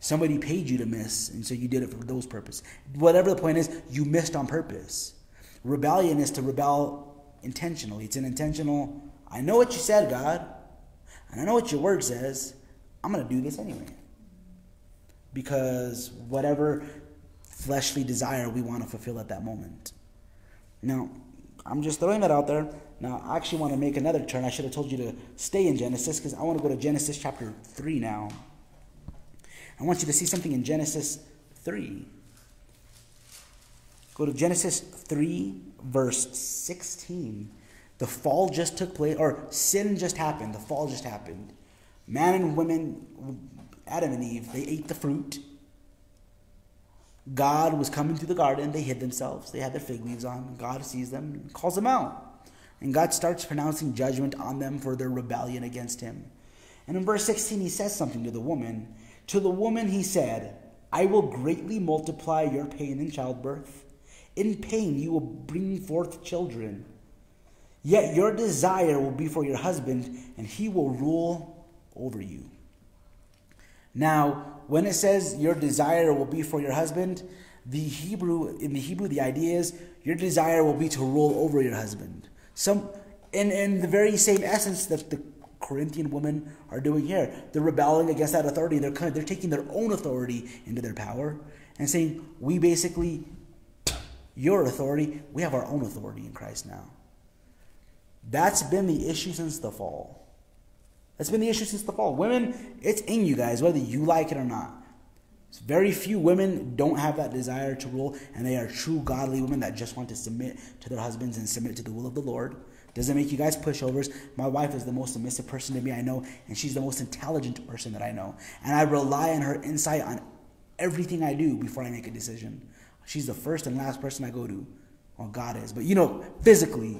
Somebody paid you to miss, and so you did it for those purposes. Whatever the point is, you missed on purpose. Rebellion is to rebel intentionally. It's an intentional, I know what you said, God, and I know what your word says. I'm going to do this anyway. Because whatever fleshly desire we want to fulfill at that moment. Now, I'm just throwing that out there. Now, I actually want to make another turn. I should have told you to stay in Genesis because I want to go to Genesis chapter 3 now. I want you to see something in Genesis 3. Go to Genesis 3, verse 16. The fall just took place, or sin just happened. The fall just happened. Man and women, Adam and Eve, they ate the fruit. God was coming through the garden. They hid themselves. They had their fig leaves on. God sees them and calls them out. And God starts pronouncing judgment on them for their rebellion against him. And in verse 16, he says something to the woman. To the woman, he said, I will greatly multiply your pain in childbirth. In pain, you will bring forth children. Yet your desire will be for your husband, and he will rule over you. Now, when it says your desire will be for your husband, the Hebrew in the Hebrew the idea is your desire will be to rule over your husband. Some in, in the very same essence that the Corinthian women are doing here. They're rebelling against that authority. They're kind of, they're taking their own authority into their power and saying, "We basically your authority, we have our own authority in Christ now." That's been the issue since the fall. That's been the issue since the fall. Women, it's in you guys, whether you like it or not. Very few women don't have that desire to rule, and they are true godly women that just want to submit to their husbands and submit to the will of the Lord. Doesn't make you guys pushovers. My wife is the most submissive person to me I know, and she's the most intelligent person that I know. And I rely on her insight on everything I do before I make a decision. She's the first and last person I go to. Well, God is. But you know, physically,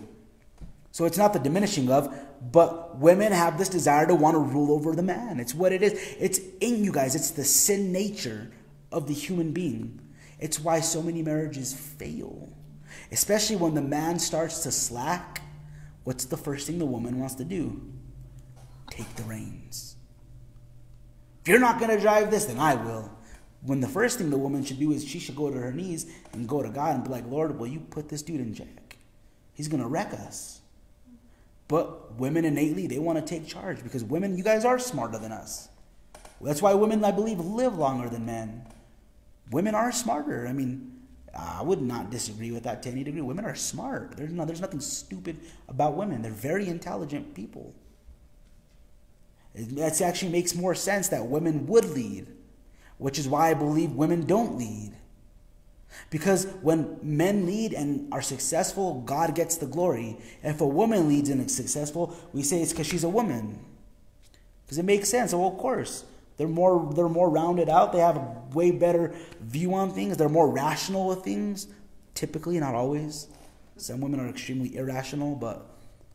so it's not the diminishing of, but women have this desire to want to rule over the man. It's what it is. It's in you guys. It's the sin nature of the human being. It's why so many marriages fail. Especially when the man starts to slack. What's the first thing the woman wants to do? Take the reins. If you're not going to drive this, then I will. When the first thing the woman should do is she should go to her knees and go to God and be like, Lord, will you put this dude in check? He's going to wreck us. But women innately, they want to take charge because women, you guys are smarter than us. That's why women, I believe, live longer than men. Women are smarter. I mean, I would not disagree with that to any degree. Women are smart. There's, no, there's nothing stupid about women. They're very intelligent people. It actually makes more sense that women would lead, which is why I believe women don't lead. Because when men lead and are successful, God gets the glory. If a woman leads and is successful, we say it's because she's a woman. Because it makes sense. Well, of course. They're more they're more rounded out. They have a way better view on things. They're more rational with things. Typically, not always. Some women are extremely irrational, but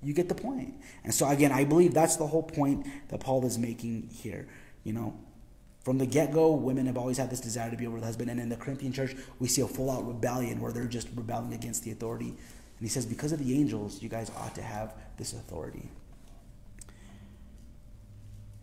you get the point. And so again, I believe that's the whole point that Paul is making here. You know, from the get go, women have always had this desire to be over the husband. And in the Corinthian church, we see a full out rebellion where they're just rebelling against the authority. And he says, because of the angels, you guys ought to have this authority.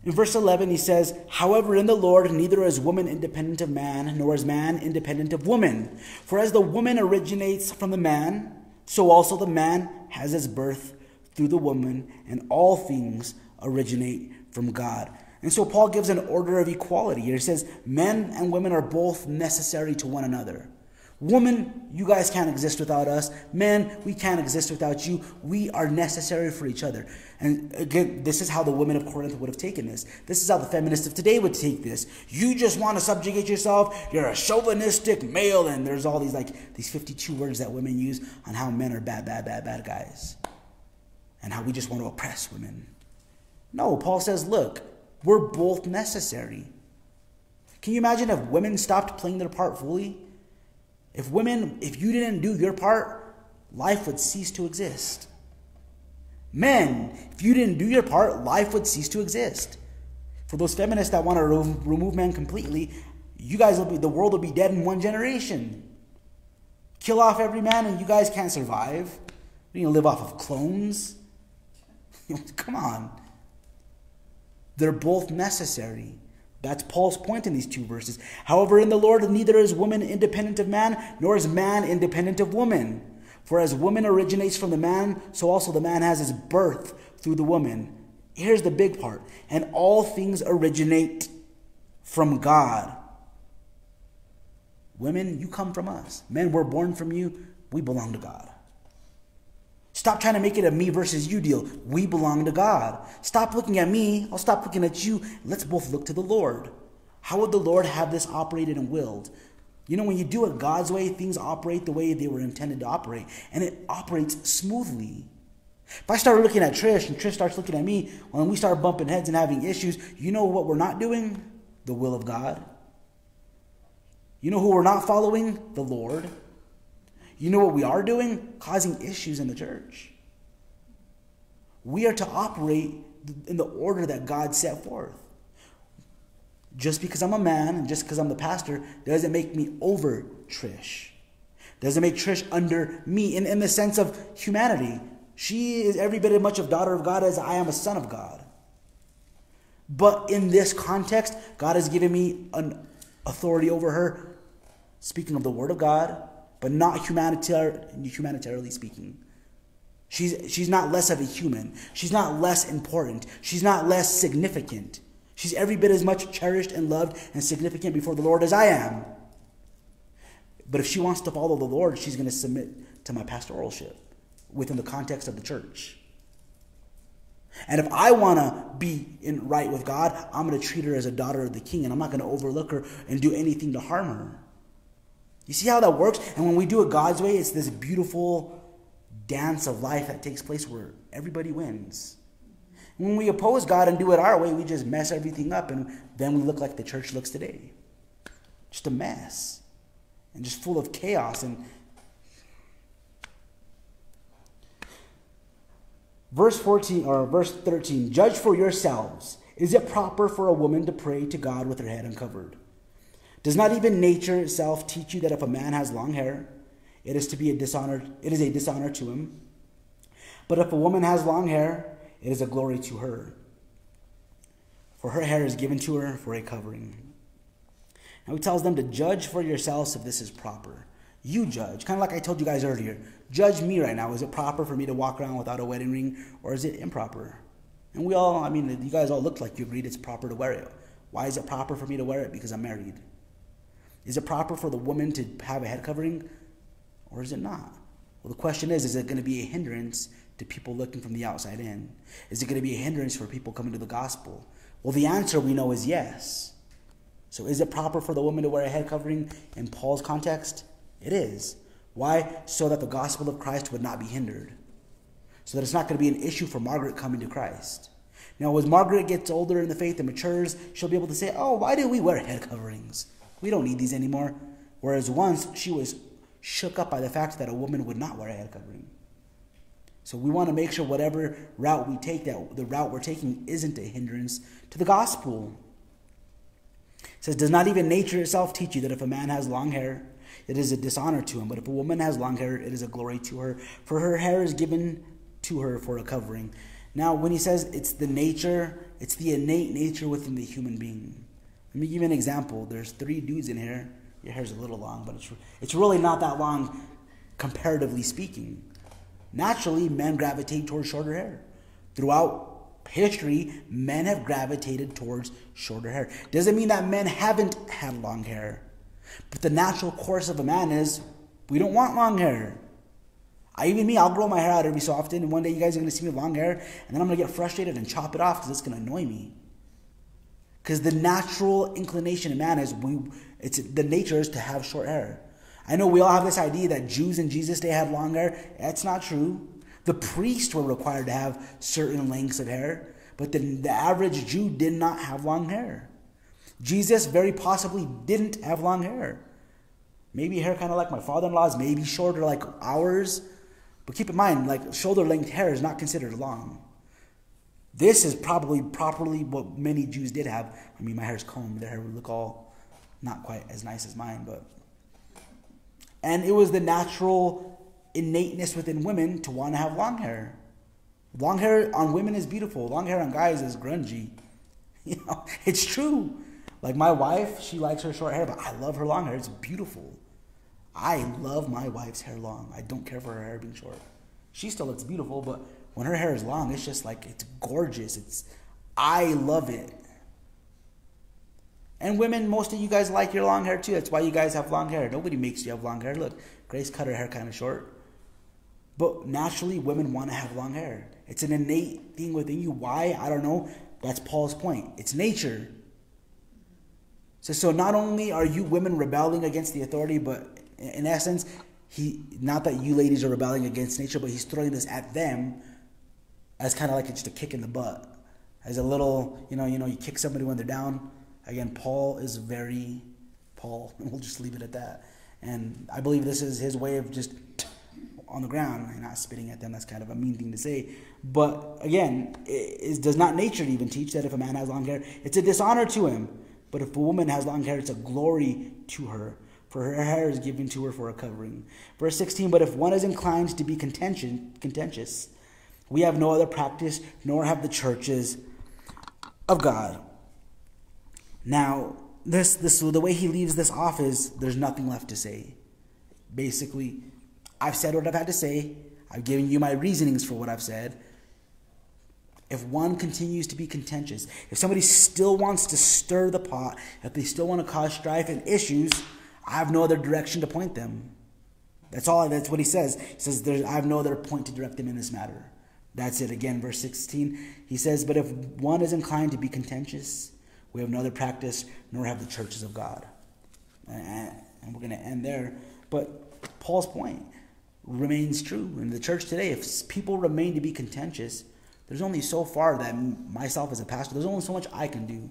In verse 11, he says, However, in the Lord, neither is woman independent of man, nor is man independent of woman. For as the woman originates from the man, so also the man has his birth through the woman, and all things originate from God. And so Paul gives an order of equality here. He says, Men and women are both necessary to one another. Woman, you guys can't exist without us. Men, we can't exist without you. We are necessary for each other. And again, this is how the women of Corinth would have taken this. This is how the feminists of today would take this. You just want to subjugate yourself. You're a chauvinistic male. And there's all these like these 52 words that women use on how men are bad, bad, bad, bad guys. And how we just want to oppress women. No, Paul says, look, we're both necessary. Can you imagine if women stopped playing their part fully? If women, if you didn't do your part, life would cease to exist. Men, if you didn't do your part, life would cease to exist. For those feminists that want to re- remove men completely, you guys will be, the world will be dead in one generation. Kill off every man and you guys can't survive. You're going to live off of clones? Come on. They're both necessary. That's Paul's point in these two verses. However, in the Lord, neither is woman independent of man, nor is man independent of woman. For as woman originates from the man, so also the man has his birth through the woman. Here's the big part. And all things originate from God. Women, you come from us. Men, we're born from you. We belong to God. Stop trying to make it a me versus you deal. We belong to God. Stop looking at me. I'll stop looking at you. Let's both look to the Lord. How would the Lord have this operated and willed? You know, when you do it God's way, things operate the way they were intended to operate, and it operates smoothly. If I start looking at Trish and Trish starts looking at me, when we start bumping heads and having issues, you know what we're not doing? The will of God. You know who we're not following? The Lord. You know what we are doing? Causing issues in the church. We are to operate in the order that God set forth. Just because I'm a man and just because I'm the pastor doesn't make me over Trish. Doesn't make Trish under me in, in the sense of humanity. She is every bit as much of daughter of God as I am a son of God. But in this context, God has given me an authority over her, speaking of the Word of God, but not humanitar- humanitarianly speaking. She's, she's not less of a human. She's not less important. She's not less significant. She's every bit as much cherished and loved and significant before the Lord as I am. But if she wants to follow the Lord, she's going to submit to my pastoralship within the context of the church. And if I want to be in right with God, I'm going to treat her as a daughter of the king, and I'm not going to overlook her and do anything to harm her. You see how that works? And when we do it God's way, it's this beautiful dance of life that takes place where everybody wins. When we oppose God and do it our way, we just mess everything up, and then we look like the church looks today. Just a mess. And just full of chaos. And verse 14 or verse 13, judge for yourselves. Is it proper for a woman to pray to God with her head uncovered? Does not even nature itself teach you that if a man has long hair, it is to be a dishonor, it is a dishonor to him? But if a woman has long hair, it is a glory to her. For her hair is given to her for a covering. Now he tells them to judge for yourselves if this is proper. You judge, kind of like I told you guys earlier. Judge me right now. Is it proper for me to walk around without a wedding ring, or is it improper? And we all, I mean, you guys all look like you agreed it's proper to wear it. Why is it proper for me to wear it? Because I'm married. Is it proper for the woman to have a head covering or is it not? Well, the question is is it going to be a hindrance to people looking from the outside in? Is it going to be a hindrance for people coming to the gospel? Well, the answer we know is yes. So, is it proper for the woman to wear a head covering in Paul's context? It is. Why? So that the gospel of Christ would not be hindered. So that it's not going to be an issue for Margaret coming to Christ. Now, as Margaret gets older in the faith and matures, she'll be able to say, Oh, why do we wear head coverings? We don't need these anymore. Whereas once she was shook up by the fact that a woman would not wear a head covering. So we want to make sure whatever route we take, that the route we're taking isn't a hindrance to the gospel. It says, Does not even nature itself teach you that if a man has long hair, it is a dishonor to him? But if a woman has long hair, it is a glory to her, for her hair is given to her for a covering. Now, when he says it's the nature, it's the innate nature within the human being. Let me give you an example. There's three dudes in here. Your hair's a little long, but it's, it's really not that long, comparatively speaking. Naturally, men gravitate towards shorter hair. Throughout history, men have gravitated towards shorter hair. Doesn't mean that men haven't had long hair. But the natural course of a man is we don't want long hair. I, even me, I'll grow my hair out every so often, and one day you guys are going to see me with long hair, and then I'm to get frustrated and chop it off because it's to annoy me. Because the natural inclination in man is we, it's the nature is to have short hair. I know we all have this idea that Jews in Jesus' day had long hair. That's not true. The priests were required to have certain lengths of hair, but the, the average Jew did not have long hair. Jesus very possibly didn't have long hair. Maybe hair kind of like my father in law's, maybe shorter like ours. But keep in mind, like shoulder length hair is not considered long. This is probably properly what many Jews did have. I mean, my hair's combed, their hair would look all not quite as nice as mine, but. And it was the natural innateness within women to want to have long hair. Long hair on women is beautiful. Long hair on guys is grungy. You know, it's true. Like my wife, she likes her short hair, but I love her long hair. It's beautiful. I love my wife's hair long. I don't care for her hair being short. She still looks beautiful, but when her hair is long, it's just like it's gorgeous. It's I love it. And women, most of you guys like your long hair too. That's why you guys have long hair. Nobody makes you have long hair. Look, Grace cut her hair kind of short. But naturally, women want to have long hair. It's an innate thing within you. Why? I don't know. That's Paul's point. It's nature. So, so not only are you women rebelling against the authority, but in essence, he not that you ladies are rebelling against nature, but he's throwing this at them as kind of like just a kick in the butt, as a little, you know, you know, you kick somebody when they're down. Again, Paul is very Paul, we'll just leave it at that. And I believe this is his way of just on the ground and not spitting at them. That's kind of a mean thing to say. But again, it, does not nature even teach that if a man has long hair, it's a dishonor to him? But if a woman has long hair, it's a glory to her for her hair is given to her for a covering. Verse 16, but if one is inclined to be contentious, we have no other practice, nor have the churches of God. Now, this, this the way he leaves this off is there's nothing left to say. Basically, I've said what I've had to say. I've given you my reasonings for what I've said. If one continues to be contentious, if somebody still wants to stir the pot, if they still want to cause strife and issues, I have no other direction to point them. That's all. That's what he says. He says, "I have no other point to direct them in this matter." That's it. Again, verse sixteen. He says, "But if one is inclined to be contentious, we have no other practice, nor have the churches of God." And we're going to end there. But Paul's point remains true in the church today. If people remain to be contentious, there's only so far that myself as a pastor, there's only so much I can do.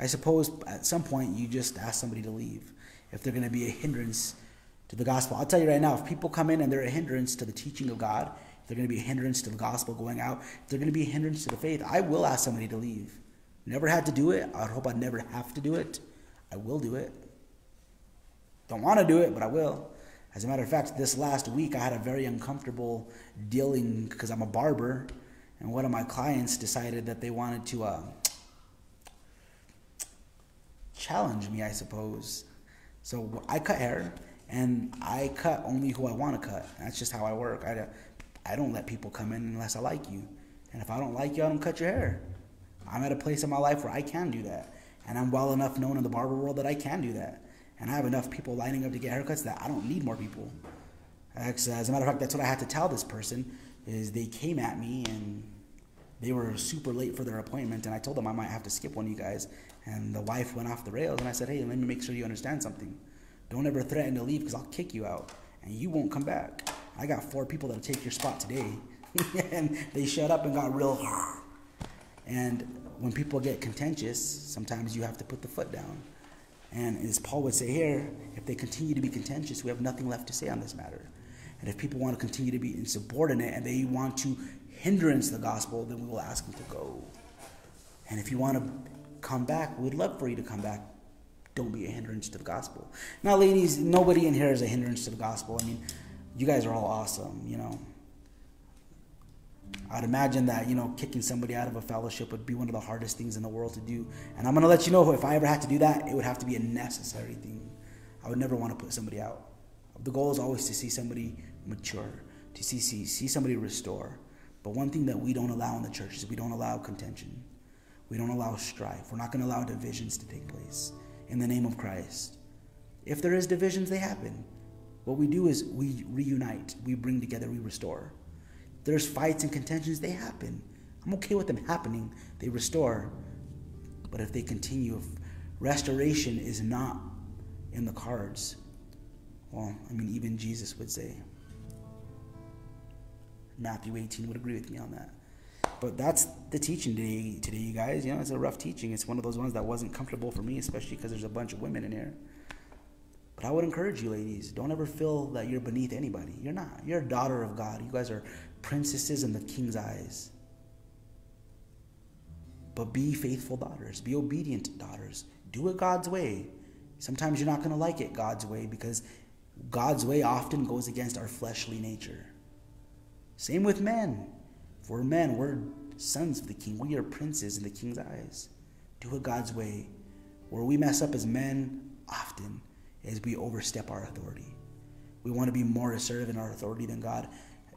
I suppose at some point you just ask somebody to leave if they're going to be a hindrance to the gospel. I'll tell you right now, if people come in and they're a hindrance to the teaching of God, they're going to be a hindrance to the gospel going out, they're going to be a hindrance to the faith, I will ask somebody to leave. Never had to do it. I hope I never have to do it. I will do it. Don't want to do it, but I will. As a matter of fact, this last week I had a very uncomfortable dealing because I'm a barber, and one of my clients decided that they wanted to uh, challenge me, I suppose. So I cut hair, and I cut only who I want to cut. That's just how I work. I, I don't let people come in unless I like you. And if I don't like you, I don't cut your hair. I'm at a place in my life where I can do that. And I'm well enough known in the barber world that I can do that. And I have enough people lining up to get haircuts that I don't need more people. As a matter of fact, that's what I had to tell this person is they came at me and they were super late for their appointment and I told them I might have to skip one of you guys and the wife went off the rails, and I said, hey, let me make sure you understand something. Don't ever threaten to leave because I'll kick you out, and you won't come back. I got four people that'll take your spot today. and they shut up and got real. And when people get contentious, sometimes you have to put the foot down. And as Paul would say here, if they continue to be contentious, we have nothing left to say on this matter. And if people want to continue to be insubordinate and they want to hindrance the gospel, then we will ask them to go. And if you want to come back, we'd love for you to come back. Don't be a hindrance to the gospel. Now, ladies, nobody in here is a hindrance to the gospel. I mean, you guys are all awesome, you know. I'd imagine that, you know, kicking somebody out of a fellowship would be one of the hardest things in the world to do. And I'm going to let you know if I ever had to do that, it would have to be a necessary thing. I would never want to put somebody out. The goal is always to see somebody mature, to see, see, see somebody restore. But one thing that we don't allow in the church is we don't allow contention. We don't allow strife. We're not going to allow divisions to take place in the name of Christ. If there is divisions, they happen. What we do is we reunite, we bring together, we restore. There's fights and contentions, they happen. I'm okay with them happening. They restore. But if they continue, if restoration is not in the cards, well, I mean, even Jesus would say, Matthew 18 would agree with me on that. But that's the teaching today, today, you guys. You know, it's a rough teaching. It's one of those ones that wasn't comfortable for me, especially because there's a bunch of women in here. But I would encourage you, ladies, don't ever feel that you're beneath anybody. You're not. You're a daughter of God. You guys are princesses in the king's eyes. But be faithful daughters, be obedient daughters. Do it God's way. Sometimes you're not going to like it God's way because God's way often goes against our fleshly nature. Same with men. We're men, we're sons of the king. We are princes in the king's eyes. Do it God's way. Where we mess up as men often is we overstep our authority. We want to be more assertive in our authority than God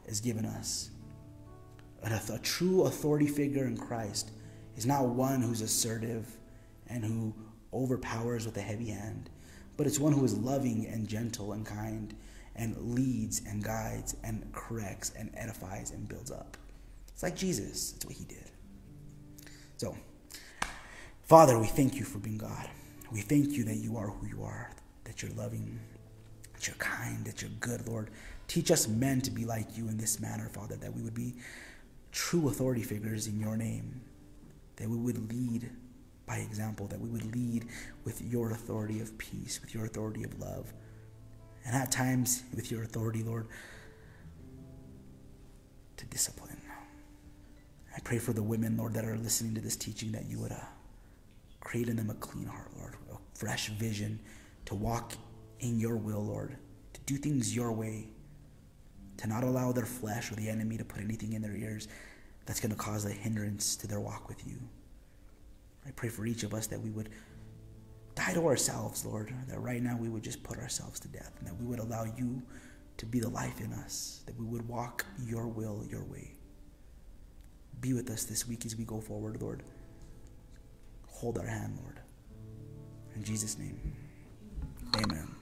has given us. A, a true authority figure in Christ is not one who's assertive and who overpowers with a heavy hand, but it's one who is loving and gentle and kind and leads and guides and corrects and edifies and builds up. It's like Jesus. That's what he did. So, Father, we thank you for being God. We thank you that you are who you are, that you're loving, that you're kind, that you're good, Lord. Teach us men to be like you in this manner, Father, that we would be true authority figures in your name, that we would lead by example, that we would lead with your authority of peace, with your authority of love, and at times with your authority, Lord, to discipline. I pray for the women, Lord, that are listening to this teaching that you would uh, create in them a clean heart, Lord, a fresh vision to walk in your will, Lord, to do things your way, to not allow their flesh or the enemy to put anything in their ears that's going to cause a hindrance to their walk with you. I pray for each of us that we would die to ourselves, Lord, that right now we would just put ourselves to death and that we would allow you to be the life in us, that we would walk your will, your way. Be with us this week as we go forward, Lord. Hold our hand, Lord. In Jesus' name. Amen.